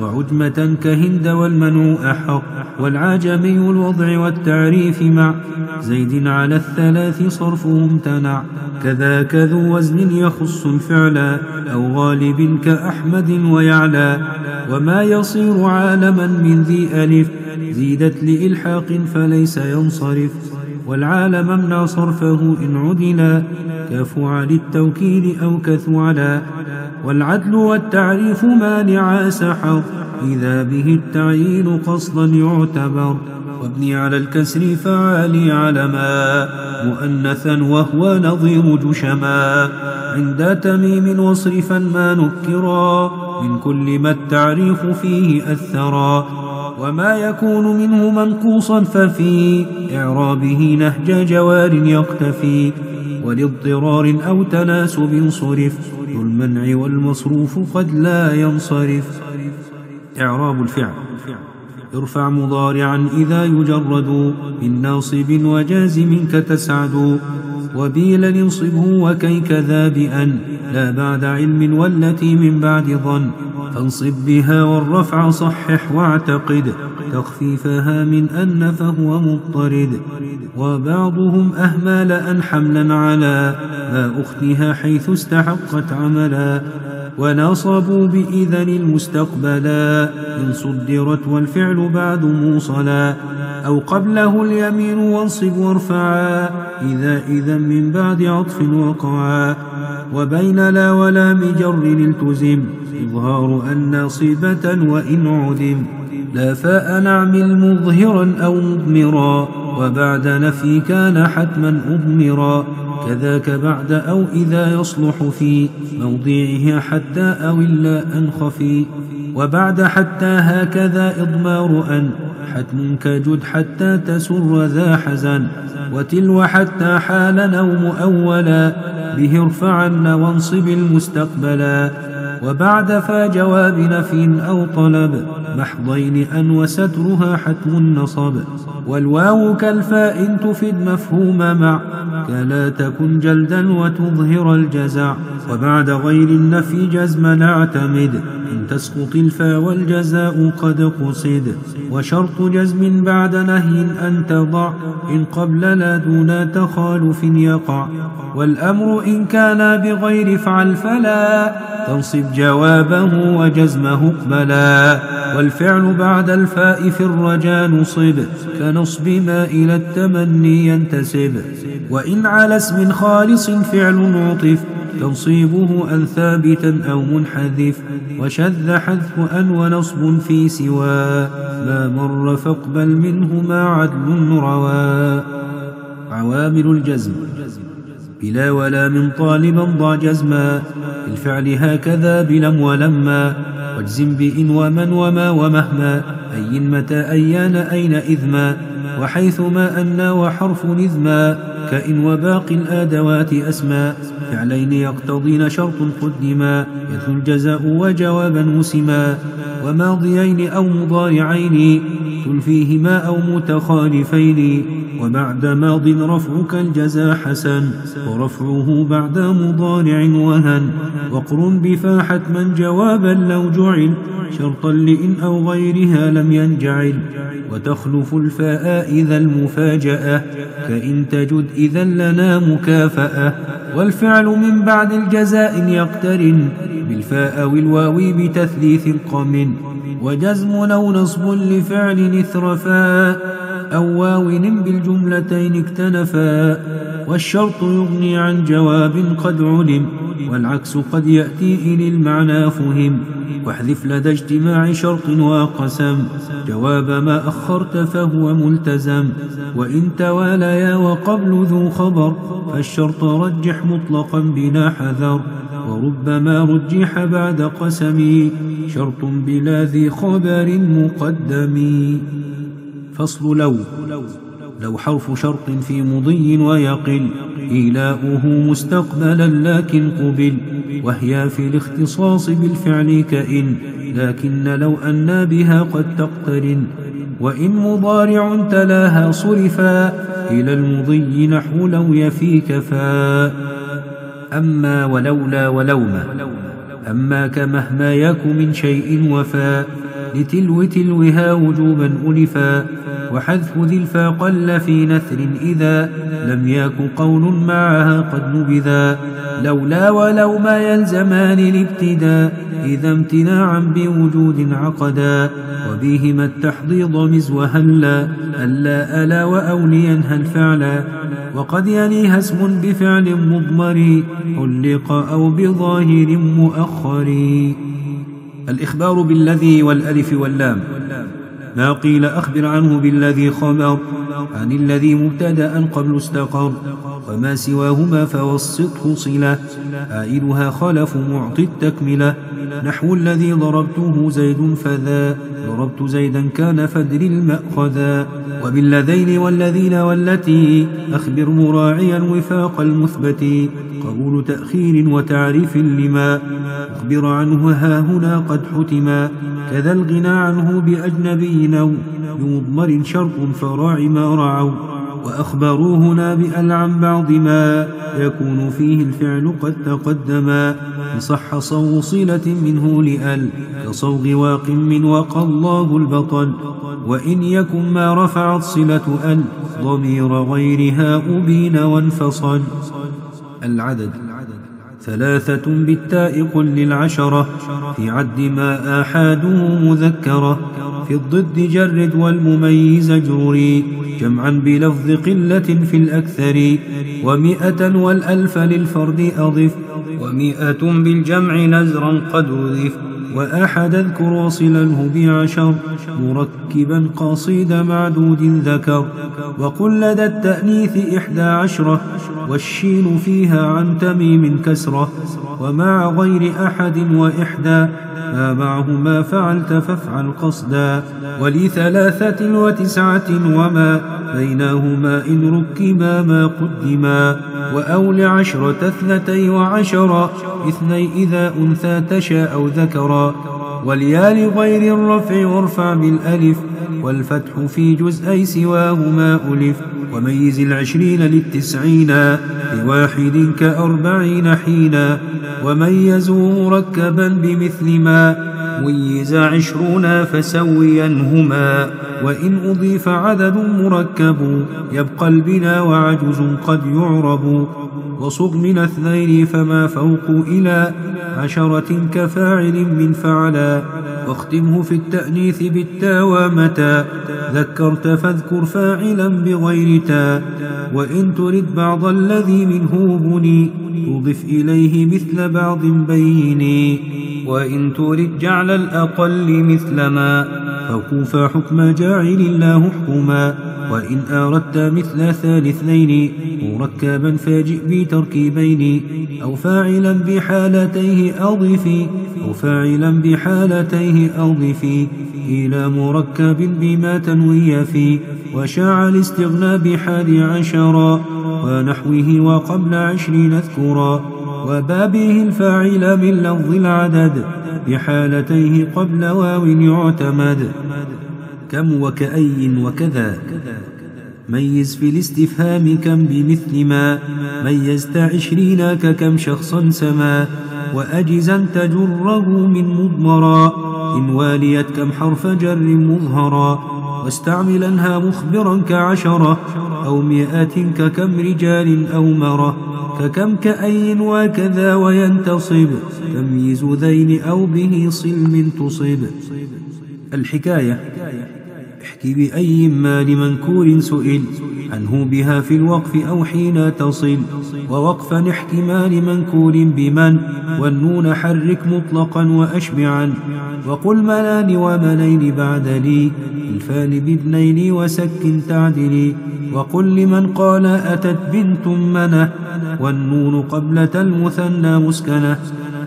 وعجمة كهند والمنع أحق والعاجمي الوضع والتعريف مع. زيد على الثلاث صرفه امتنع كذاك ذو وزن يخص الفعل أو غالب كأحمد ويعلى. وما يصير عالما من ذي ألف زيدت لإلحاق فليس ينصرف. والعالم امنع صرفه إن عدلا كفعل التوكيد أو كثعلا والعدل والتعريف مانعا سحر. إذا به التعيين قصدا يعتبر. وابني على الكسر فعالي علما. مؤنثا وهو نظير جشما. عند تميم واصرفا ما نكرا. من كل ما التعريف فيه أثرا. وما يكون منه منقوصا ففي. إعرابه نهج جوار يقتفي. ولإضطرار أو تناسب صرف. المنع والمصروف قد لا ينصرف. إعراب الفعل. ارفع مضارعا إذا يجرد. من ناصب وجازم كتسعد. وبيل ننصبه وكي كذا بأن لا بعد علم والتي من بعد ظن. فانصب بها والرفع صحح واعتقد. تخفيفها من أن فهو مضطرد. وبعضهم أهمل أن حملا على ما أختها حيث استحقت عملا. ونصبوا بإذن المستقبلا إن صدرت والفعل بعد موصلا أو قبله اليمين وانصب وارفعا إذا إذا من بعد عطف وقعا وبين لا ولا مجر التزم إظهار أن ناصبة وإن عدم لا فاء نعمل مظهرا أو مضمرا وبعد نفي كان حتما أضمرا كذاك بعد أو إذا يصلح في موضعه حتى أو إلا أن خفي. وبعد حتى هكذا إضمار أن حتم كجد حتى تسر ذا حزن. وتلو حتى حال نوم أولا به ارفعن وانصب المستقبلا. وبعد فجواب نفي أو طلب محضين أن وسترها حتم النصب. والواو كالفاء تفد مفهوم مع. كلا تكن جلدا وتظهر الجزع. وبعد غير النفي جزم نعتمد. إن تسقط الفا والجزاء قد قصد. وشرط جزم بعد نهي أن تضع. إن قبل لا دون تخالف يقع. والأمر إن كان بغير فعل فلا. تنصب جوابه وجزمه اقبلا والفعل بعد الفاء في الرجا نصب كنصب ما إلى التمني ينتسب. وإن على اسم خالص فعل عطف تنصيبه أن ثابتا أو منحذف. وشذ حذف أن ونصب في سوى ما مر فاقبل منه ما عدل روى. عوامل الجزم بلا ولا من طالبا ضع جزما الفعل هكذا بلم ولما وأجزم بإن ومن وما ومهما أي متى أيان أين إذما؟ وحيث ما أن وحرف نذما كإن وباقي الآدوات أسماء فعلين يقتضين شرط قدما يثل الجزاء وجوابا مسما. وماضيين أو مضارعين تل فيهما أو متخالفين. وبعد ماض رفعك الجزا حسن ورفعه بعد مضارع وهن. وقر بفاحت من جوابا لو جعل شرطا لإن أو غيرها لم ينجعل. وتخلف الفاء إذا المفاجأة كإن تجد إذا لنا مكافأة. والفعل من بعد الجزاء يقترن بالفاء والواو بتثليث القم وجزم لو نصب لفعل إثرفا أو واو بالجملتين اكتنفا والشرط يغني عن جواب قد علم والعكس قد يأتي إن المعنى فهم. واحذف لدى اجتماع شرط وقسم جواب ما أخرت فهو ملتزم. وإن تواليا وقبل ذو خبر فالشرط رجح مطلقا بلا حذر. وربما رجح بعد قسم شرط بلا ذي خبر مقدم. فصل لو لو حرف شرط في مضي ويقل إيلاؤه مستقبلا لكن قبل وهي في الاختصاص بالفعل كإن لكن لو أن بها قد تقترن وإن مضارع تلاها صرفا إلى المضي نحو لو يفي كفا. أما ولولا ولوما أما كمهما يك من شيء وفا لتلو تلوها وجوبا ألفا وحذف ذي الفا قل في نثر إذا لم يك قول معها قد نبذا. لولا ولو ما يلزمان الابتداء إذا امتناعا بوجود عقدا. وبهما التحضيض مزوها لا ألا ألا وأوليا هل فعلا. وقد يليها اسم بفعل مضمر علق أو بظاهر مؤخر الإخبار بالذي والألف واللام. ما قيل أخبر عنه بالذي خبر عن الذي مبتدأ قبل استقر. وما سواهما فوسطه صلة. عائلها خلف معطي التكملة. نحو الذي ضربته زيد فذا. ضربت زيدا كان فدر المأخذا. وبالذين والذين والتي أخبر مراعيا وفاق المثبت. قبول تأخير وتعريف لما أخبر عنه ها هنا قد حتما كذا الغنى عنه بأجنبي أو بمضمر شرط فراع ما رعوا. وأخبروا هنا بأل عن بعض ما يكون فيه الفعل قد تقدما صح صو صلة منه لأل كصوغ واق من وقى الله البطل. وإن يكن ما رفعت صلة أل ضمير غيرها أبين وانفصل. العدد. ثلاثة بالتاء قل للعشرة في عد ما آحاده مذكرة. في الضد جرد والمميز جروري جمعا بلفظ قلة في الأكثر ومئة والألف للفرد أضف ومئة بالجمع نزرا قد أذف وأحد أذكر وصله بعشر مركبا قصيد معدود ذكر وقل لدى التأنيث إحدى عشرة والشين فيها عن تميم كسرة ومع غير أحد وإحدى ما معه ما فعلت فافعل قصدا. ولثلاثة وتسعة وما بينهما إن ركبا ما قدما وأو لعشرة اثنتي وعشرا اثني إذا أنثى تشاء أو ذكرا واليا لغير الرفع وارفع بالألف والفتح في جزئي سواهما ألف وميز العشرين للتسعين بواحد كأربعين حينا وميزوا مركبا بمثل ما ميز عشرون فسوينهما وإن أضيف عدد مركب يبقى البنا وعجز قد يعرب. وصغ من اثنين فما فوق إلى عشرة كفاعل من فعلا. واختمه في التأنيث بالتا ومتى ذكرت فاذكر فاعلا بغير تا. وإن ترد بعض الذي منه بني. تضف إليه مثل بعض بيني وإن ترد جعل الأقل مثل ما. فكوف حكم جاعل لا حكما. وإن أردت مثل ثالثين مركبا فاجئ بتركيبين أو فاعلا بحالتيه أضفي أو فاعلا بحالتيه أضفي إلى مركب بما تنوي في وشاع الاستغنى بحال عشرا ونحوه وقبل عشرين اذكرا وبابه الفاعل من لفظ العدد بحالتيه قبل واو يعتمد. كم وكأي وكذا. ميز في الاستفهام كم بمثل ما ميزت عشرين ككم شخصا سما وأجزا تجره من مضمرا إن واليت كم حرف جر مظهرا واستعملنها مخبرا كعشرة أو مئة ككم رجال أو مرة ككم كأي وكذا وينتصب تمييز ذين أو به صلم تصب. الحكاية احكي بأي ما لمنكور سئل. عنه بها في الوقف أو حين تصل. ووقفا احتمال منكور بمن؟ والنون حرك مطلقا وأشبعا. وقل ملان ومنين بعد لي؟ الفان باثنين وسك تعدلي وقل لمن قال أتت بنت منة؟ والنون قبلة المثنى مسكنة.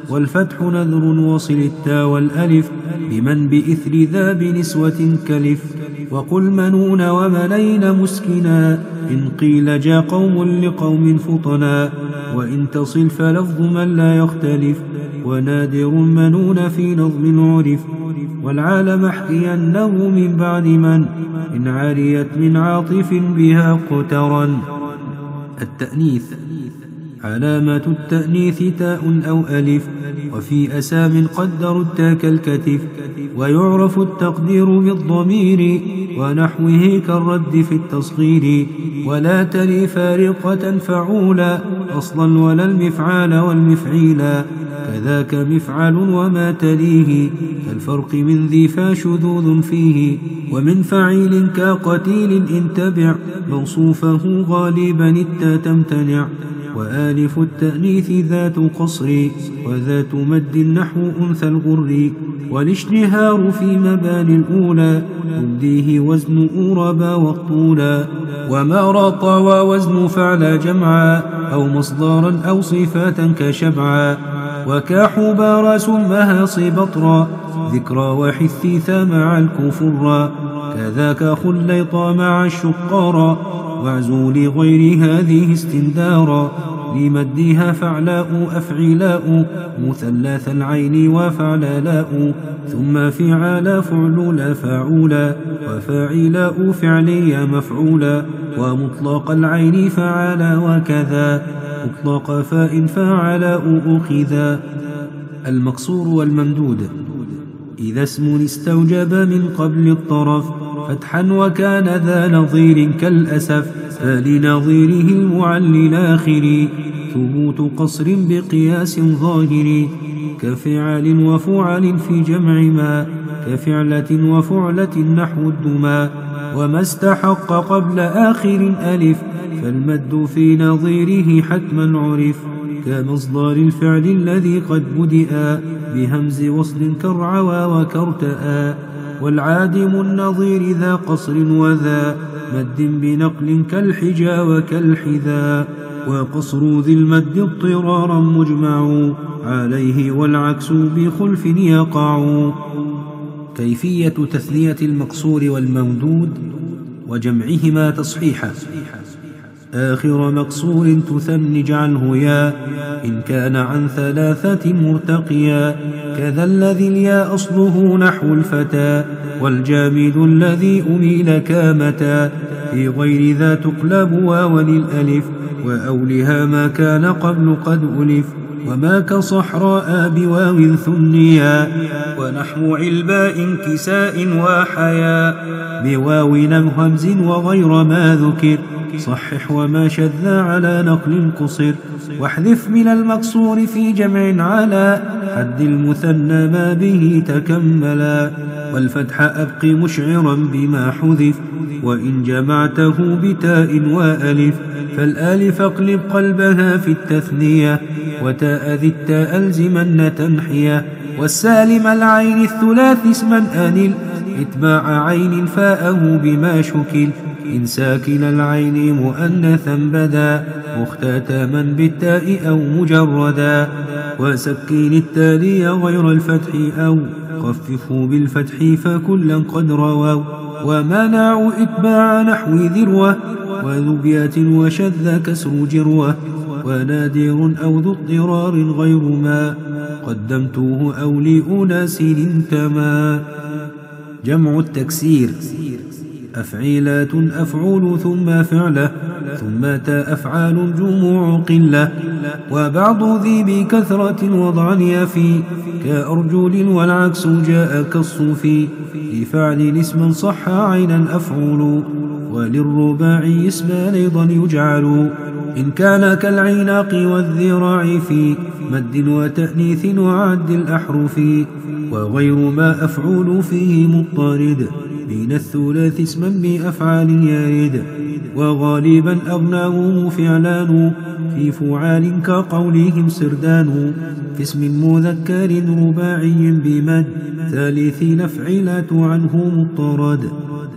والفتح نذر وصل التا والألف بمن بإثر ذا بنسوة كلف. وقل منون ومنين مسكنا إن قيل جاء قوم لقوم فطنا. وإن تصل فلفظ من لا يختلف ونادر منون في نظم عرف. والعالم احكينه من بعد من إن عريت من عاطف بها قترا. التأنيث علامة التأنيث تاء أو ألف وفي أسام قدر التاء كالكتف ويعرف التقدير بالضمير ونحوه كالرد في التصغير. ولا تلي فارقة فعولا أصلا ولا المفعال والمفعيلا كذاك مفعل وما تليه كالفرق من ذي فاشذوذ فيه. ومن فعيل كقتيل إن تبع موصوفه غالبا التا تمتنع. وآلف التأنيث ذات قصر وذات مد نحو أنثى الغر والاشتهار في مباني الأولى تبديه وزن أوربا والطولا وما رطى ووزن فعل جمعا أو مصدرا أو صفاتا كشبعا وكاحبار سمها صبطرا ذكرى وحثيثا مع الكفر كذاك خليط مع الشقارا وعزول غير هذه استندارا لمدها فعلاء أفعلاء مثلث العين وفعلالاء ثم فعال فعلولا فاعولا وفاعلاء فعلي مفعولا ومطلق العين فعلا وكذا مطلق فاء فعلاء أخذا المقصور والممدود إذا اسم استوجب من قبل الطرف فتحا وكان ذا نظير كالأسف فلنظيره المعل الآخر ثبوت قصر بقياس ظاهر كفعل وفعل في جمع ما كفعلة وفعلة نحو الدما. وما استحق قبل آخر ألف فالمد في نظيره حتما عرف. كمصدر الفعل الذي قد بدأ بهمز وصل كرعوى وكرتأ والعادم النظير ذا قصر وذا مد بنقل كالحجا وكالحذا وقصر ذي المد اضطرارا مجمع عليه والعكس بخلف يقع. كيفية تثنية المقصور والممدود وجمعهما تصحيحا. آخر مقصور تثنج عنه يا إن كان عن ثلاثة مرتقيا كذا الذي اليا أصله نحو الفتى والجامد الذي أميل كامتا في غير ذا تقلب واوا الألف وأولها ما كان قبل قد ألف وما كصحراء بواو ثنيا ونحو علباء كساء وحيا بواو او همز وغير ما ذكر. صحح وما شذ على نقل قصر واحذف من المقصور في جمع على حد المثنى ما به تكملا. والفتح أبق مشعرا بما حذف. وإن جمعته بتاء وألف. فالآلف اقلب قلبها في التثنية. وتاء ذي التاء ألزمن تنحية. والسالم العين الثلاث اسما أنل. إتباع عين فاءه بما شكل. إن ساكن العين مؤنثا بدا مختتما بالتاء أو مجردا. وسكين التالي غير الفتح أو خففه بالفتح فكلا قد رووا. ومنعوا إتباع نحو ذروة وذبية وشذ كسر جروة. ونادر أو ذو اضطرار غير ما قدمته أو لأناس انتما جمع التكسير. أفعيلات أفعول ثم فعلة ثم تاء أفعال جموع قلة. وبعض ذي بكثرة وضعا يفي كأرجل والعكس جاء كالصوفي. لفعل اسما صح عينا أفعول وللرباعي اسمان أيضا يجعل. إن كان كالعناق والذراع في مد وتأنيث وعد الأحرف وغير ما أفعول فيه مضطرد. من الثلاث اسما بأفعال يرد وغالبا أغناه فعلان في فعال كقولهم سردان في اسم مذكر رباعي بمد ثالث نفعلات عنه مضطرد.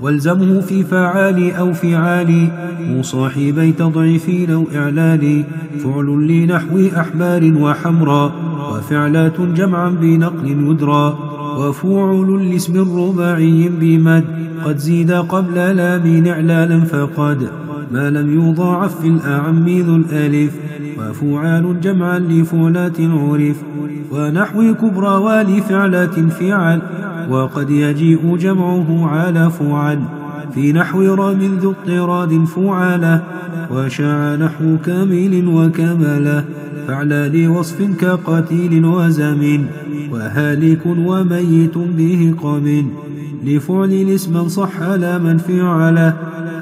والزمه في فعال أو فعال مصاحبي تضعيف أو إعلال فعل لنحو أحبار وحمرا وفعلات جمعا بنقل يدرى. وفعل لاسم الرباعي بمد. قد زيد قبل لام إعلالا فقد. ما لم يضاعف في الأعم ذو الألف. وفعال جمعا لفعلات عرف. ونحو كبرى ولفعلات فعل. وقد يجيء جمعه على فعل. في نحو رام ذو اضطراد فعاله وشاع نحو كامل وكمله فعلى لوصف كقتيل وزم وهالك وميت به قم لفعل اسما صح لا من فعله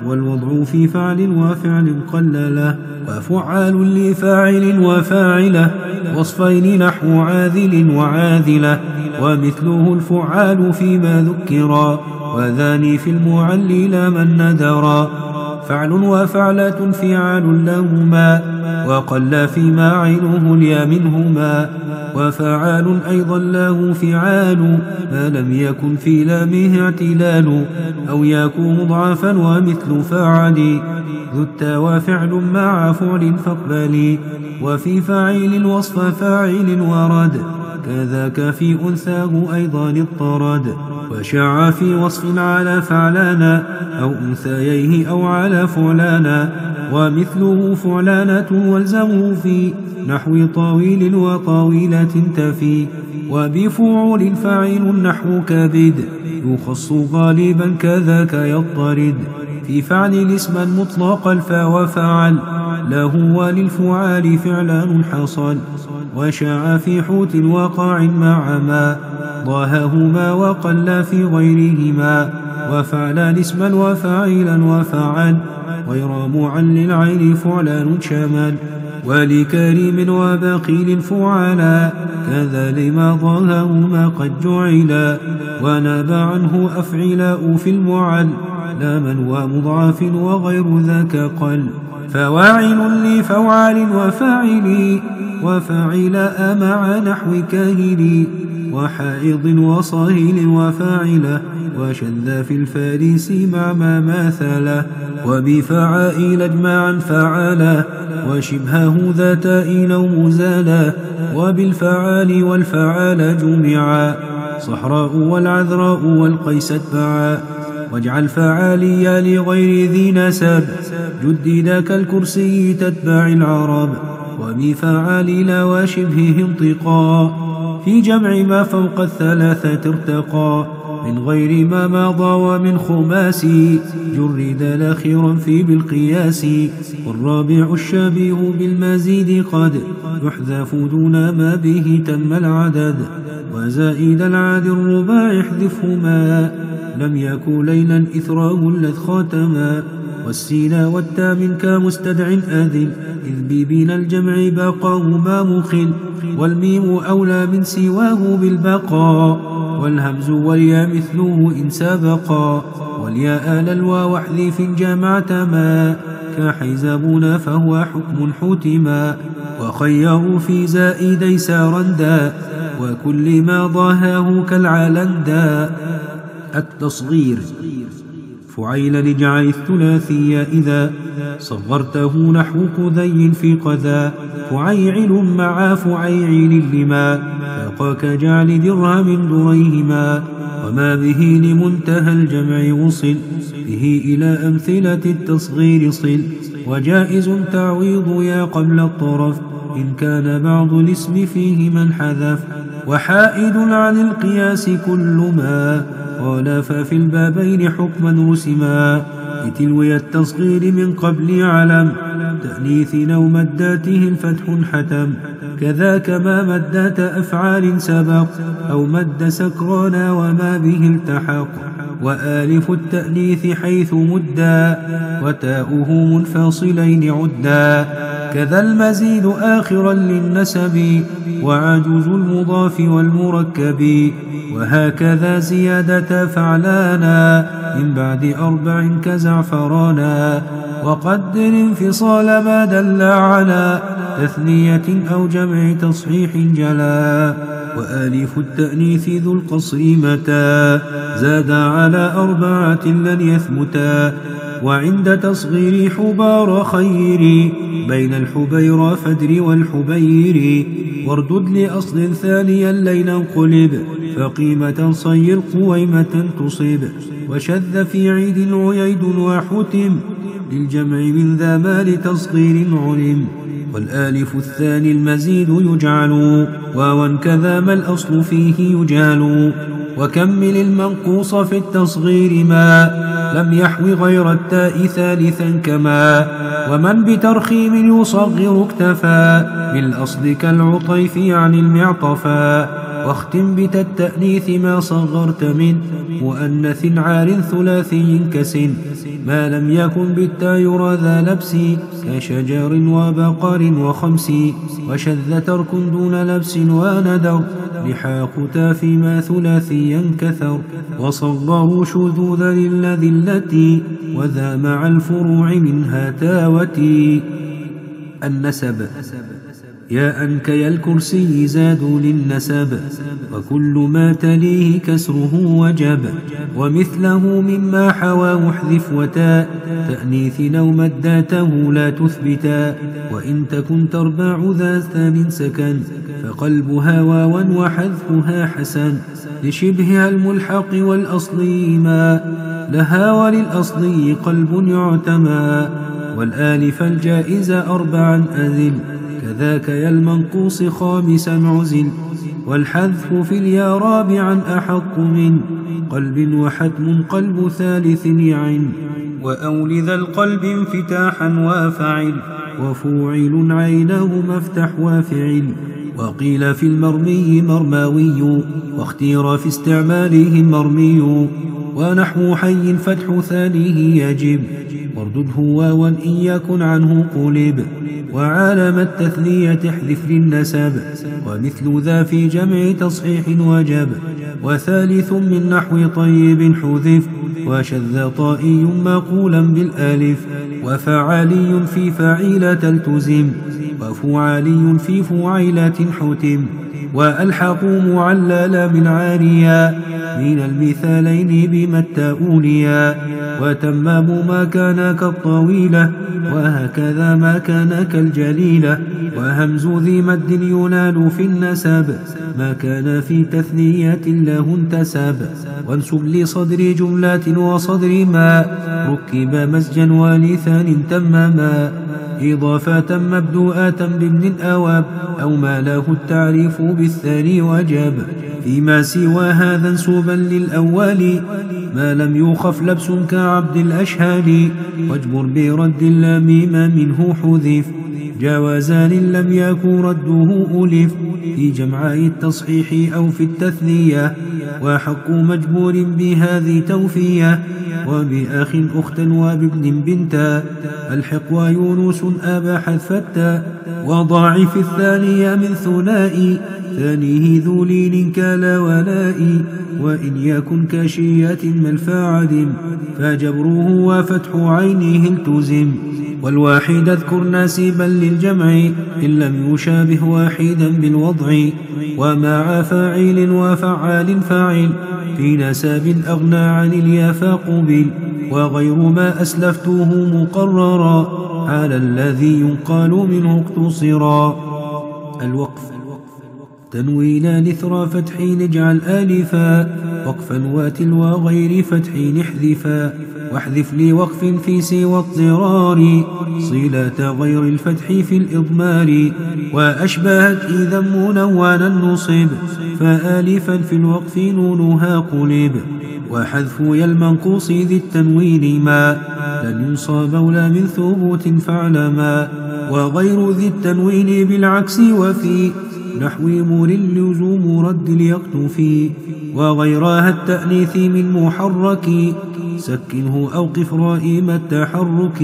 والوضع في فعل وفعل قلله وفعال لفاعل وفاعله وصفين نحو عاذل وعاذله ومثله الفعال فيما ذكرا وذاني في المعلل من ندرا فعل وفعلة فعال لهما وقل فيما عينه ليا منهما وفعال أيضا له فعال ما لم يكن في لامه اعتلال أو يكون مضعفا ومثل فعل ذو التاوى فعل مع فعل فاقبلي وفي فاعل وصف فاعل ورد كذاك في أنثاه أيضا اضطرد وشع في وصف على فعلانا أو أنثييه أو على فعلانا ومثله فعلانة والزمه في نحو طويل وطاولة تفي وبفعول فاعل نحو كبد يخص غالبا كذاك يضطرد في فعل اسما مطلق الفا وفعل له وللفعال فعلان حصل وشاع في حوت وقاع مع ما ضاههما وقل في غيرهما وفعلان اسما وفاعلا وفعل غير معل العين فعلان شمل ولكريم وبقيل فعلا كذا لما ضاههما قد جعلا وناب عنه أفعلاء في المعل لا من ومضعف وغير ذاك قل فواعل لفوعال وفاعل وفاعل مع نحو كاهل وحائض وصاهل وفاعلة وشذ في الفارس مع ما ماثله وبفعائل اجمعا فعالا وشبهه ذاتائل مزالا وبالفعال والفعال جمعا صحراء والعذراء والقيس اتبعا واجعل فعاليا لغير ذي نسب جدد كالكرسي تتبع العرب وبفعال وشبهه انطقا في جمع ما فوق الثلاثة ارتقى. من غير ما مضى ومن خماس جرد لاخرا في بالقياس. والرابع الشبيه بالمزيد قد يحذف دون ما به تم العدد. وزائد العاد الرباع احذفهما. لم يكن ليلا إثراه الذ خاتما والسين والتام كمستدع أذن. إذ ببين الجمع بقاهما مخل والميم أولى من سواه بالبقاء. والهمز واليا مثله إن سبقا. والياء للوا واحذف جمعت ما كحزبنا فهو حكم حتما. وخيروا في زائدي سارندا وكل ما ضاهاه كالعلندا التصغير. فعيل لجعل الثلاثي إذا صغرته نحو قذي في قذا. فعيعل مع فعيعل لما فاقاك جعل درهم دريهما. وما به لمنتهى الجمع وصل به إلى أمثلة التصغير صل. وجائز تعويض يا قبل الطرف إن كان بعض الاسم فيه من حذف. وحائد عن القياس كل ما خالف في البابين حكما رسما لتلوي التصغير من قبل علم. تأنيث أو مداته الفتح حتم. كذاك ما مدات أفعال سبق. أو مد سكرانا وما به التحق. وآلف التأنيث حيث مدا. وتاؤه منفصلين عدا. كذا المزيد آخرا للنسب وعجز المضاف والمركب وهكذا زيادة فعلانا من بعد أربع كزعفرانا وقدر انفصال ما دل على تثنية أو جمع تصحيح جلا وآلف التأنيث ذو القصر متى زاد على أربعة لن يثمتا وعند تصغير حبار خير بين الحبير فدر والحبير واردد لأصل ثانيا ليلا قلب فقيمة صير قويمة تصيب وشذ في عيد عييد وحتم للجمع من ذا مال تصغير علم والآلف الثاني المزيد يجعل واوا كذا ما الأصل فيه يجال وكمل المنقوص في التصغير ما لم يحو غير التاء ثالثا كما ومن بترخيم يصغر اكتفى بالأصل كالعطيف عن المعطفا واختم بت التأنيث ما صغرت من مؤنث عار ثلاثي كسن ما لم يكن بالتا يرى ذا لبس كشجر وبقر وخمس وشذ ترك دون لبس وندر لحاق تا فيما ثلاثيا كثر وصغروا شذوذا الذي التي وذا مع الفروع منها تا وتي النسب ياء كيا الكرسي زادوا للنسب وكل ما تليه كسره وجب. ومثله مما حوى احذف وتاء تأنيث لو مداته لا تثبتا وإن تكن تربع ذا ثان سكن فقلبها واوا وحذفها حسن. لشبهها الملحق والأصلي ما لها وللأصلي قلب يعتمى. والآلف الجائز أربعا أذل. كذاك يا المنقوص خامسا عزل والحذف في اليا رابعا أحق من قلب وحتم قلب ثالث يعن. وأول ذا القلب انفتاحا وافعل وفوعل عينه مفتح وافعل. وقيل في المرمي مرماوي واختير في استعماله المرمي ونحو حي فتح ثانية يجب واردده واوا إن يكن عنه قلب. وعالم التثنية احذف للنسب ومثل ذا في جمع تصحيح وجب وثالث من نحو طيب حذف وشذ طائي مقولا بالآلف وفعالي في فعيلة التزم. وفعالي في فعيلة حتم وألحقوا معلل من عاريا من المثالين بما التأوليا وتمام ما كان كالطويلة وهكذا ما كان كالجليلة وهمز ذي مد ينال في النسب ما كان في تثنية له انتسب وانسب لصدر جملات وصدر ما ركب مزجا ولثان تمما إضافة مبدوءة بابن أواب أو ما له التعريف بالثاني وجب فيما سوى هذا انسوبا للأول ما لم يخف لبس كعبد الأشهال واجبر برد اللاميم منه حذف جوازان لم يكن رده ألف في جمعاء التصحيح أو في التثنية وحق مجبور بهذه توفية وبأخ أختا وبابن بنتا الحق ويونس أبا حذفتا وضاعف الثانية من ثنائي. ثانية ذو لين كلا ولائي وإن يكن كشية ملفاعد فجبره وفتح عينه التزم. والواحد أذكر ناسبا للجمع إن لم يشابه واحدا بالوضع ومع فاعل وفعال فاعل في نساب أغنى عن اليافا قبل وغير ما أسلفته مقررا على الذي ينقال منه اقتصرا الوقف تنوينا نثرى فتحين اجعل آلفا وقفا واتلوا غير فتحين احذفا. واحذف لي وقف في سوى اضطرار صلة غير الفتح في الإضمار. وأشبهت إذا منونا نصب فآلفا في الوقف نونها قلب. وحذف يا المنقوص ذي التنوين ما لن ينصاب ولا من ثبوت فعلما وغير ذي التنوين بالعكس وفي نحو مور لزوم رد ليقتفي وغيرها التأنيث من محرك. سكنه أوقف رائم التحرك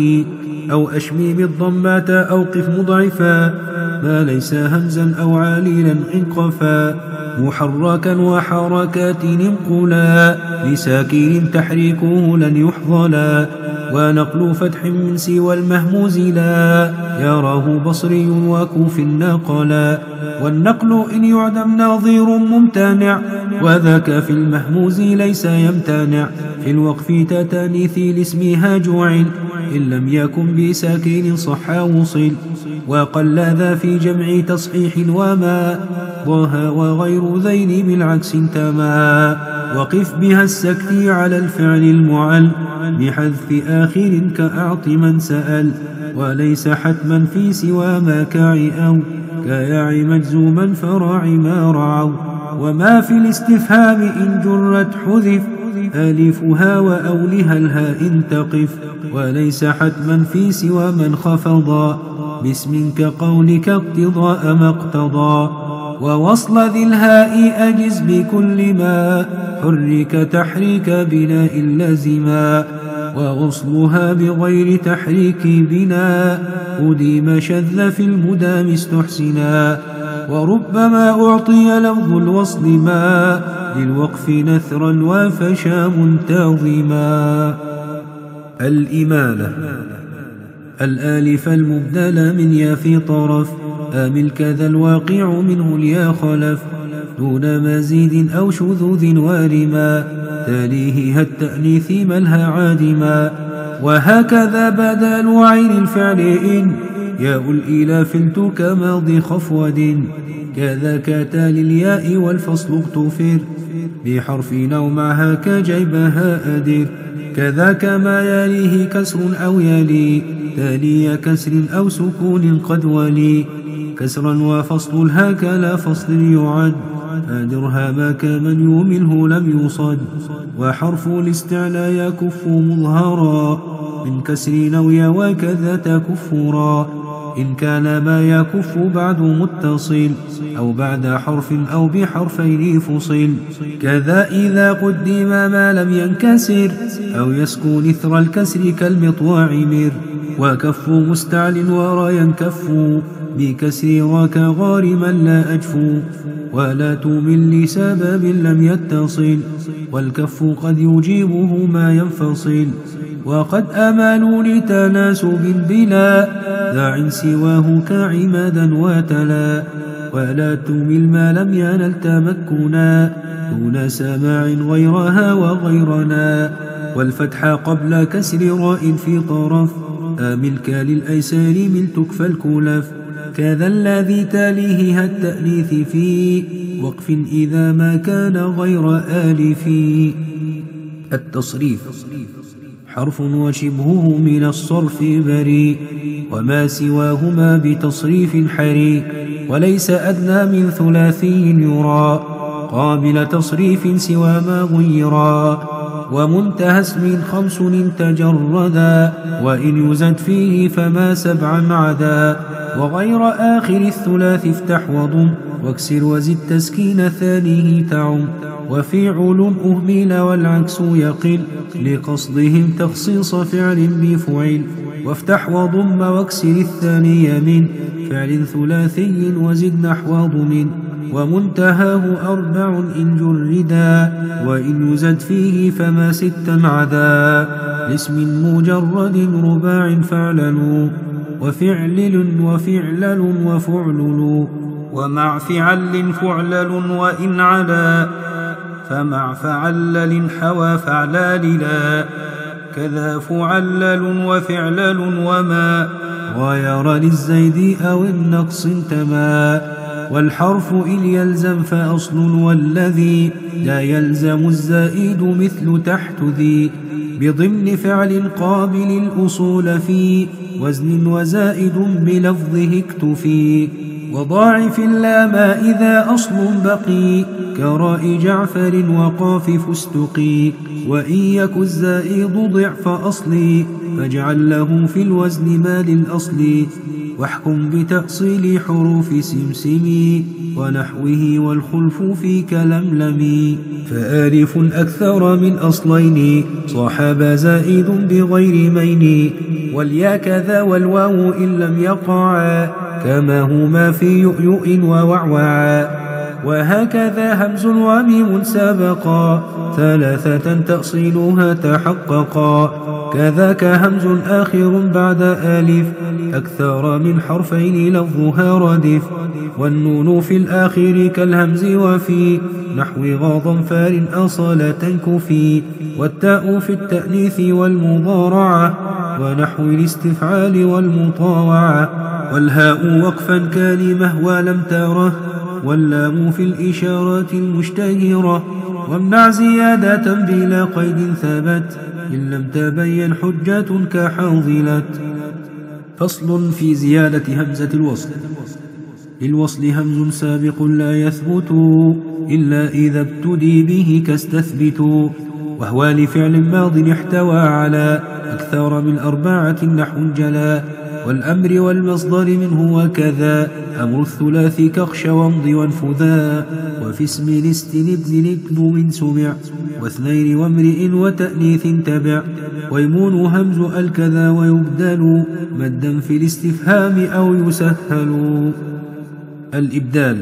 أو أشمي بالضمات أوقف مضعفا. ما ليس همزا أو عاليلا انقفا. محركا وحركات انقلا لساكن تحريكه لن يحظلا. ونقل فتح من سوى المهموز لا يراه بصري وكوف نقلا والنقل إن يعدم نظير ممتنع وذاك في المهموز ليس يمتنع في الوقف تتانيث لاسم هاجوع إن لم يكن بساكن صح وصل وقل ذا في جمع تصحيح وما ضها وغير ذين بالعكس انتما وقف بها السكت على الفعل المعل بحذف آخر كأعط من سأل وليس حتما في سوى ما كاع أو كياع مجزوما فراع ما رعوا. وما في الاستفهام إن جرت حذف آلفها وأولها الهاء تقف وليس حتما في سوى من خفضا باسم كقولك اقتضاء ما اقتضى. ووصل ذي الهاء أجز بكل ما حرك تحريك بناء لزما وغصلها بغير تحريك بنا. أديم شذ في المدام استحسنا وربما أعطي لفظ الوصل ما. للوقف نثرا وفشا منتظما. الإمالة الآلف المبدل من يا في طرف. آمل كذا الواقع منه اليا خلف. دون مزيد أو شذوذ وارما. تاليه التأنيث ملها عادما. وهكذا بدل عين الفعل إن ياء الإلاف التك ماضي خفود كذاك تالي الياء والفصل اغتفر بحرف أو معها كجيبها أدر. كذاك ما يليه كسر أو يلي تالي كسر أو سكون قد ولي كسرا وفصل الهاك لا فصل يعد. فدرها كمن يومله لم يصد وحرف الاستعلاء يكف مظهرا من كسر نويا وكذا تكفرا إن كان ما يكف بعد متصل أو بعد حرف أو بحرفين فصل كذا إذا قدم ما لم ينكسر أو يسكن إثر الكسر كالمطواع مر. وكف مستعل ورايا كف بكسر وكغارما لا أجفو ولا تمل لسبب لم يتصل والكف قد يجيبه ما ينفصل وقد أمالوا لتناسب بلا داع سواه كعمادا وتلا ولا تمل ما لم ينل تمكنا دون سماع غيرها وغيرنا والفتح قبل كسر راء في طرف آملك للأيسار ملتك فالكلف كذا الذي تاليه التأنيث في وقف إذا ما كان غير آلف التصريف حرف وشبهه من الصرف بريء وما سواهما بتصريف حري وليس أدنى من ثلاثي يرى قابل تصريف سوى ما غيرا ومنتهى اسم خمس تجردا وإن يزد فيه فما سبعا عدا وغير آخر الثلاث افتح وضم واكسر وزد تسكين ثانية تعم. وفعل أهمل والعكس يقل لقصدهم تخصيص فعل بفعل. وافتح وضم واكسر الثاني من فعل ثلاثي وزد نحو ضم ومنتهاه أربع إن جردا وإن يزد فيه فما ستا عدا. لاسم مجرد رباع فعلل وفعلل وفعلل وفعلل. ومع فعل فعلل وإن علا فمع فعلل حوى فعلال لا. كذا فعلل وفعلل وما. غير للزيد أو النقص انتما والحرف إن يلزم فأصل والذي لا يلزم الزائد مثل تحت ذي بضمن فعل قابل الأصول في وزن وزائد بلفظه اكتفي وضاعف اللام إذا أصل بقي كراء جعفر وقاف فستقي وإن يك الزائد ضعف أصلي فاجعل له في الوزن ما للأصل. واحكم بتأصيل حروف سمسم ونحوه والخلف في كلملم فآلف أكثر من أصلين صاحب زائد بغير مين. واليا كذا والواو إن لم يقعا. كما هما في يؤيؤ ووعوعا. وهكذا همز وميم سبقا ثلاثة تأصيلها تحققا. كذاك همز آخر بعد آلف أكثر من حرفين لفظها ردف. والنون في الآخر كالهمز وفي نحو غاض فار كفي والتاء في التأنيث والمضارعة ونحو الاستفعال والمطاوعة. والهاء وقفا كلمة ولم تره واللام في الإشارات المشتهرة وامنع زيادة بلا قيد ثبت إن لم تبين حجة كحاضلت. فصل في زيادة همزة الوصل. للوصل همز سابق لا يثبت إلا إذا ابتدي به كاستثبت. وهو لفعل ماض احتوى على أكثر من أربعة نحو جلا. والأمر والمصدر منه وكذا. أمر الثلاث كخش وامض وانفذا. وفي اسم لست ابن نكب من سمع. واثنين وامرئ وتأنيث تبع. ويمون همز الكذا ويبدل. مدا في الاستفهام أو يسهل. الإبدال.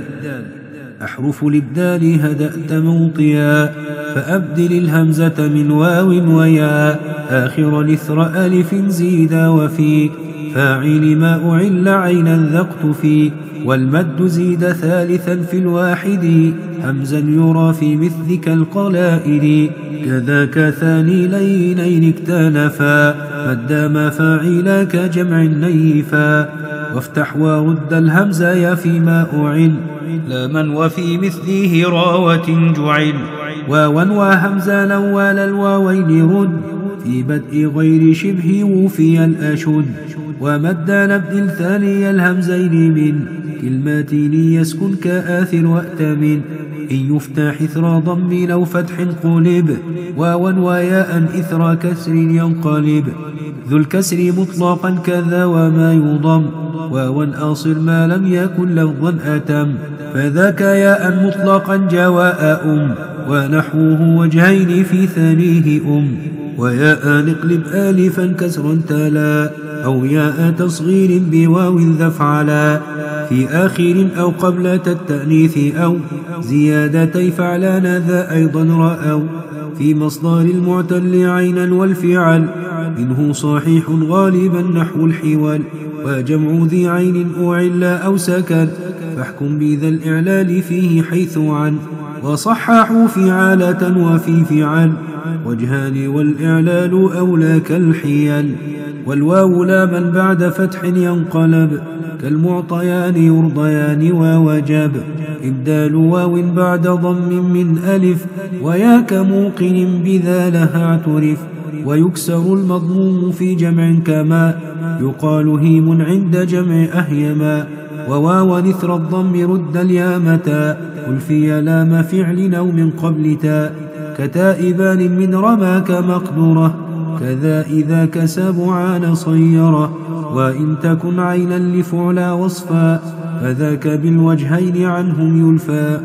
أحرف الإبدال هدأت موطيا. فأبدل الهمزة من واو ويا. آخر الإثر ألف زيدا وفي. فاعل ما أعل عينا ذقت في والمد زيد ثالثا في الواحد همزا يرى في مثلك القلائل كذاك ثاني لينين اكتنفا مد فاعلا كجمع نيفا. وافتح ورد الهمز يا فيما أعل. لا من وفي مثله راوة جعل. واوا وهمزا الأول الواوين رد. في بدء غير شبه وفي الأشد ومد نبدل ثاني الهمزين من كلمات ليسكن كآثر وأتمن إن يفتح إثر ضم لو فتح قلب واوا وياء إثر كسر ينقلب ذو الكسر مطلقا كذا وما يضم واوا آصر ما لم يكن لفظا أتم فذاك ياء مطلقا جواء أم ونحوه وجهين في ثانية أم. وياء نقلب آلفا كسرا تلا أو ياء تصغير بواو ذفعلا في آخر أو قبل التأنيث أو زيادتي فعلان ذا أيضا رأوا في مصدر المعتل عينا والفعل منه صحيح غالبا نحو الحوال وجمع ذي عين أعل أو سكن فاحكم بذا الإعلال فيه حيث عن. وصححوا فعالة وفي فعل. وجهان والإعلال أولى كالحيل والواو لا من بعد فتح ينقلب. كالمعطيان يرضيان ووجب. إبدال واو بعد ضم من ألف. وياك موقن بذا لها اعترف. ويكسر المضموم في جمع كما. يقال هيم عند جمع أهيما. وواو نثر الضم رد اليامتا قل في لام فعل أو من قبل تاء. كتائبان من رماك مقدرة كذا إذا كسبعان صيرة وإن تكن عينا لفعلا وصفا فذاك بالوجهين عنهم يلفى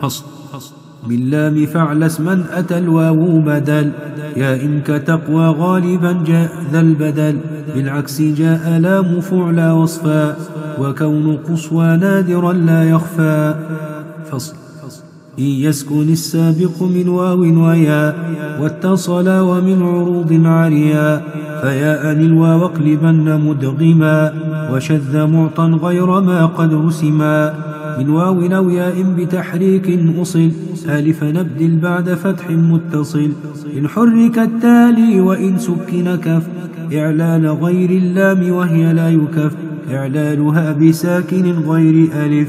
فصل. باللام فعل اسما أتى الواو بدل. يا إن كتقوى غالبا جاء ذا البدل. بالعكس جاء لام فعلا وصفا. وكون قصوى نادرا لا يخفى. فصل. إن يسكن السابق من واو ويا. واتصل ومن عروض عريا. فيا أن الواو اقلبن مدغما. وشذ معطا غير ما قد رسما. من واو أو ياء بتحريك أصل ألف نبدل بعد فتح متصل. إن حرك التالي وإن سكن كف إعلان غير اللام وهي لا يكف. إعلانها بساكن غير ألف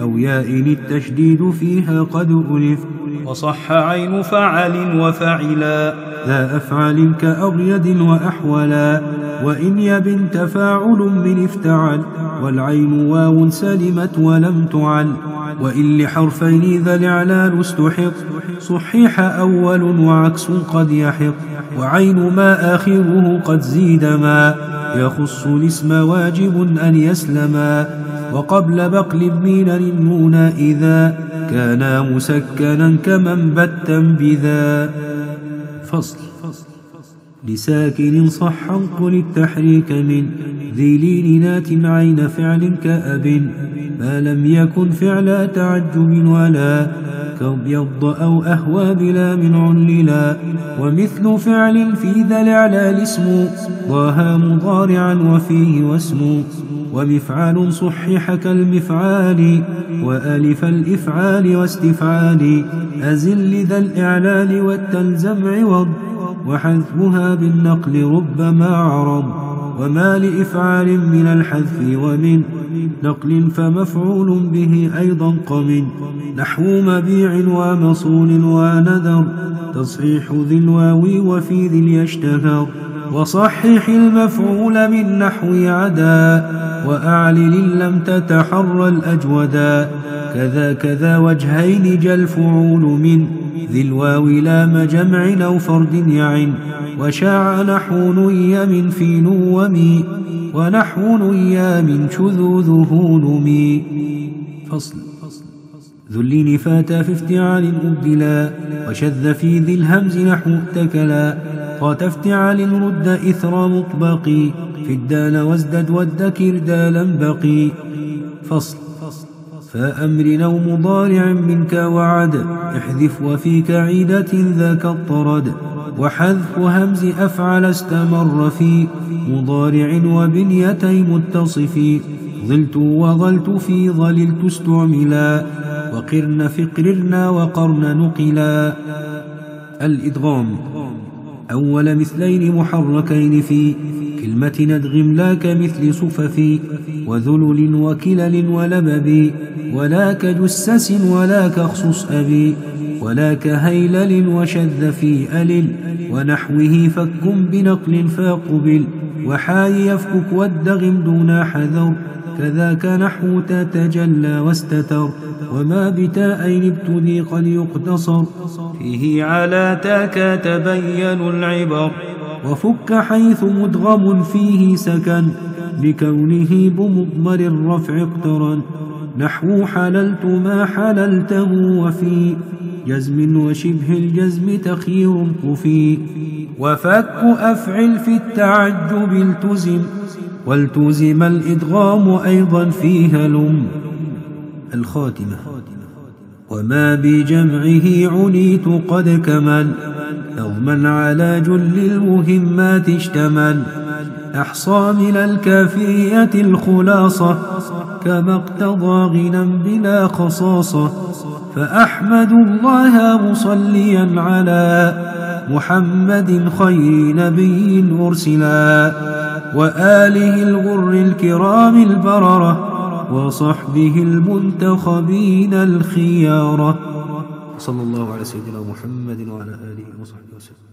أو ياء التشديد فيها قد ألف. وصح عين فعل وفعلا. ذا أفعل كأغيد وأحولا. وإن يبن تفاعل من افتعل. والعين واو سلمت ولم تعل وإن لحرفين ذا الإعلال استحق. صحح أول وعكس قد يحق وعين ما آخره قد زيد ما. يخص الاسم واجب أن يسلما وقبل با اقلب ميما النون إذا. كانا مسكنا كمن بتا بذا. فصل. لساكن صحا قل التحريك من ذي لينات عين فعل كأب ما لم يكن فعل تعجب ولا كابيض أو أهوى بلا من عللا ومثل فعل في ذا الإعلال اسم ضاها مضارعا وفيه واسم ومفعال صحح كالمفعال وألف الإفعال واستفعال أزل ذا الإعلال والتلزم عوض وحذفها بالنقل ربما عرض وما لإفعال من الحذف ومن نقل فمفعول به أيضا قمن نحو مبيع ومصول ونذر تصحيح ذي الواو وفي ذي ليشتهر وصحح المفعول من نحو عدا وأعلل لم تتحر الأجودا كذا كذا وجهين جل الفعول من ذي الواو لام جمع أو فرد يعن وشاع نحو ني من في نومي ونحو نيا من شذوذه نمي فصل. ذلين فات في افتعال أبدلا وشذ في ذي الهمز نحو اتكلا قات افتعال رد إثر مطبقي في الدال وازدد والذكر دالا بقي فصل. فأمر أو مضارع منك وعد احذف وفيك عيدة ذاك الطرد وحذف همز أفعل استمر في مضارع وبنيتي متصف ظلت وظلت في ظللت استعملا وقرن فقررنا وقرن نقلا. الإدغام أول مثلين محركين في كلمة ندغم لا كمثل صفف وذلل وكلل ولبب ولا كجسس ولا كخصص أبي ولا كهيلل وشذ في ألل ونحوه فك بنقل فاقبل وحاي يفكك والدغم دون حذر كذاك نحو تتجلى واستتر وما بتاءين ابتدي قد يقتصر فيه على تاك تبين العبر. وفك حيث مدغم فيه سكن لكونه بمضمر الرفع اقترن. نحو حللت ما حللته وفي جزم وشبه الجزم تخير قفي وفك أفعل في التعجب التزم والتزم الإدغام أيضا فيها لم. الخاتمة. وما بجمعه عنيت قد كمل نظما على جل المهمات اشتمل. أحصى من الكافية الخلاصة كما اقتضى غنى بلا خصاصة. فأحمد الله مصليا على محمد خير نبي أرسلا. وآله الغر الكرام البررة وصحبه المنتخبين الخيارة. صلى الله على سيدنا محمد وعلى آله وصحبه وسلم.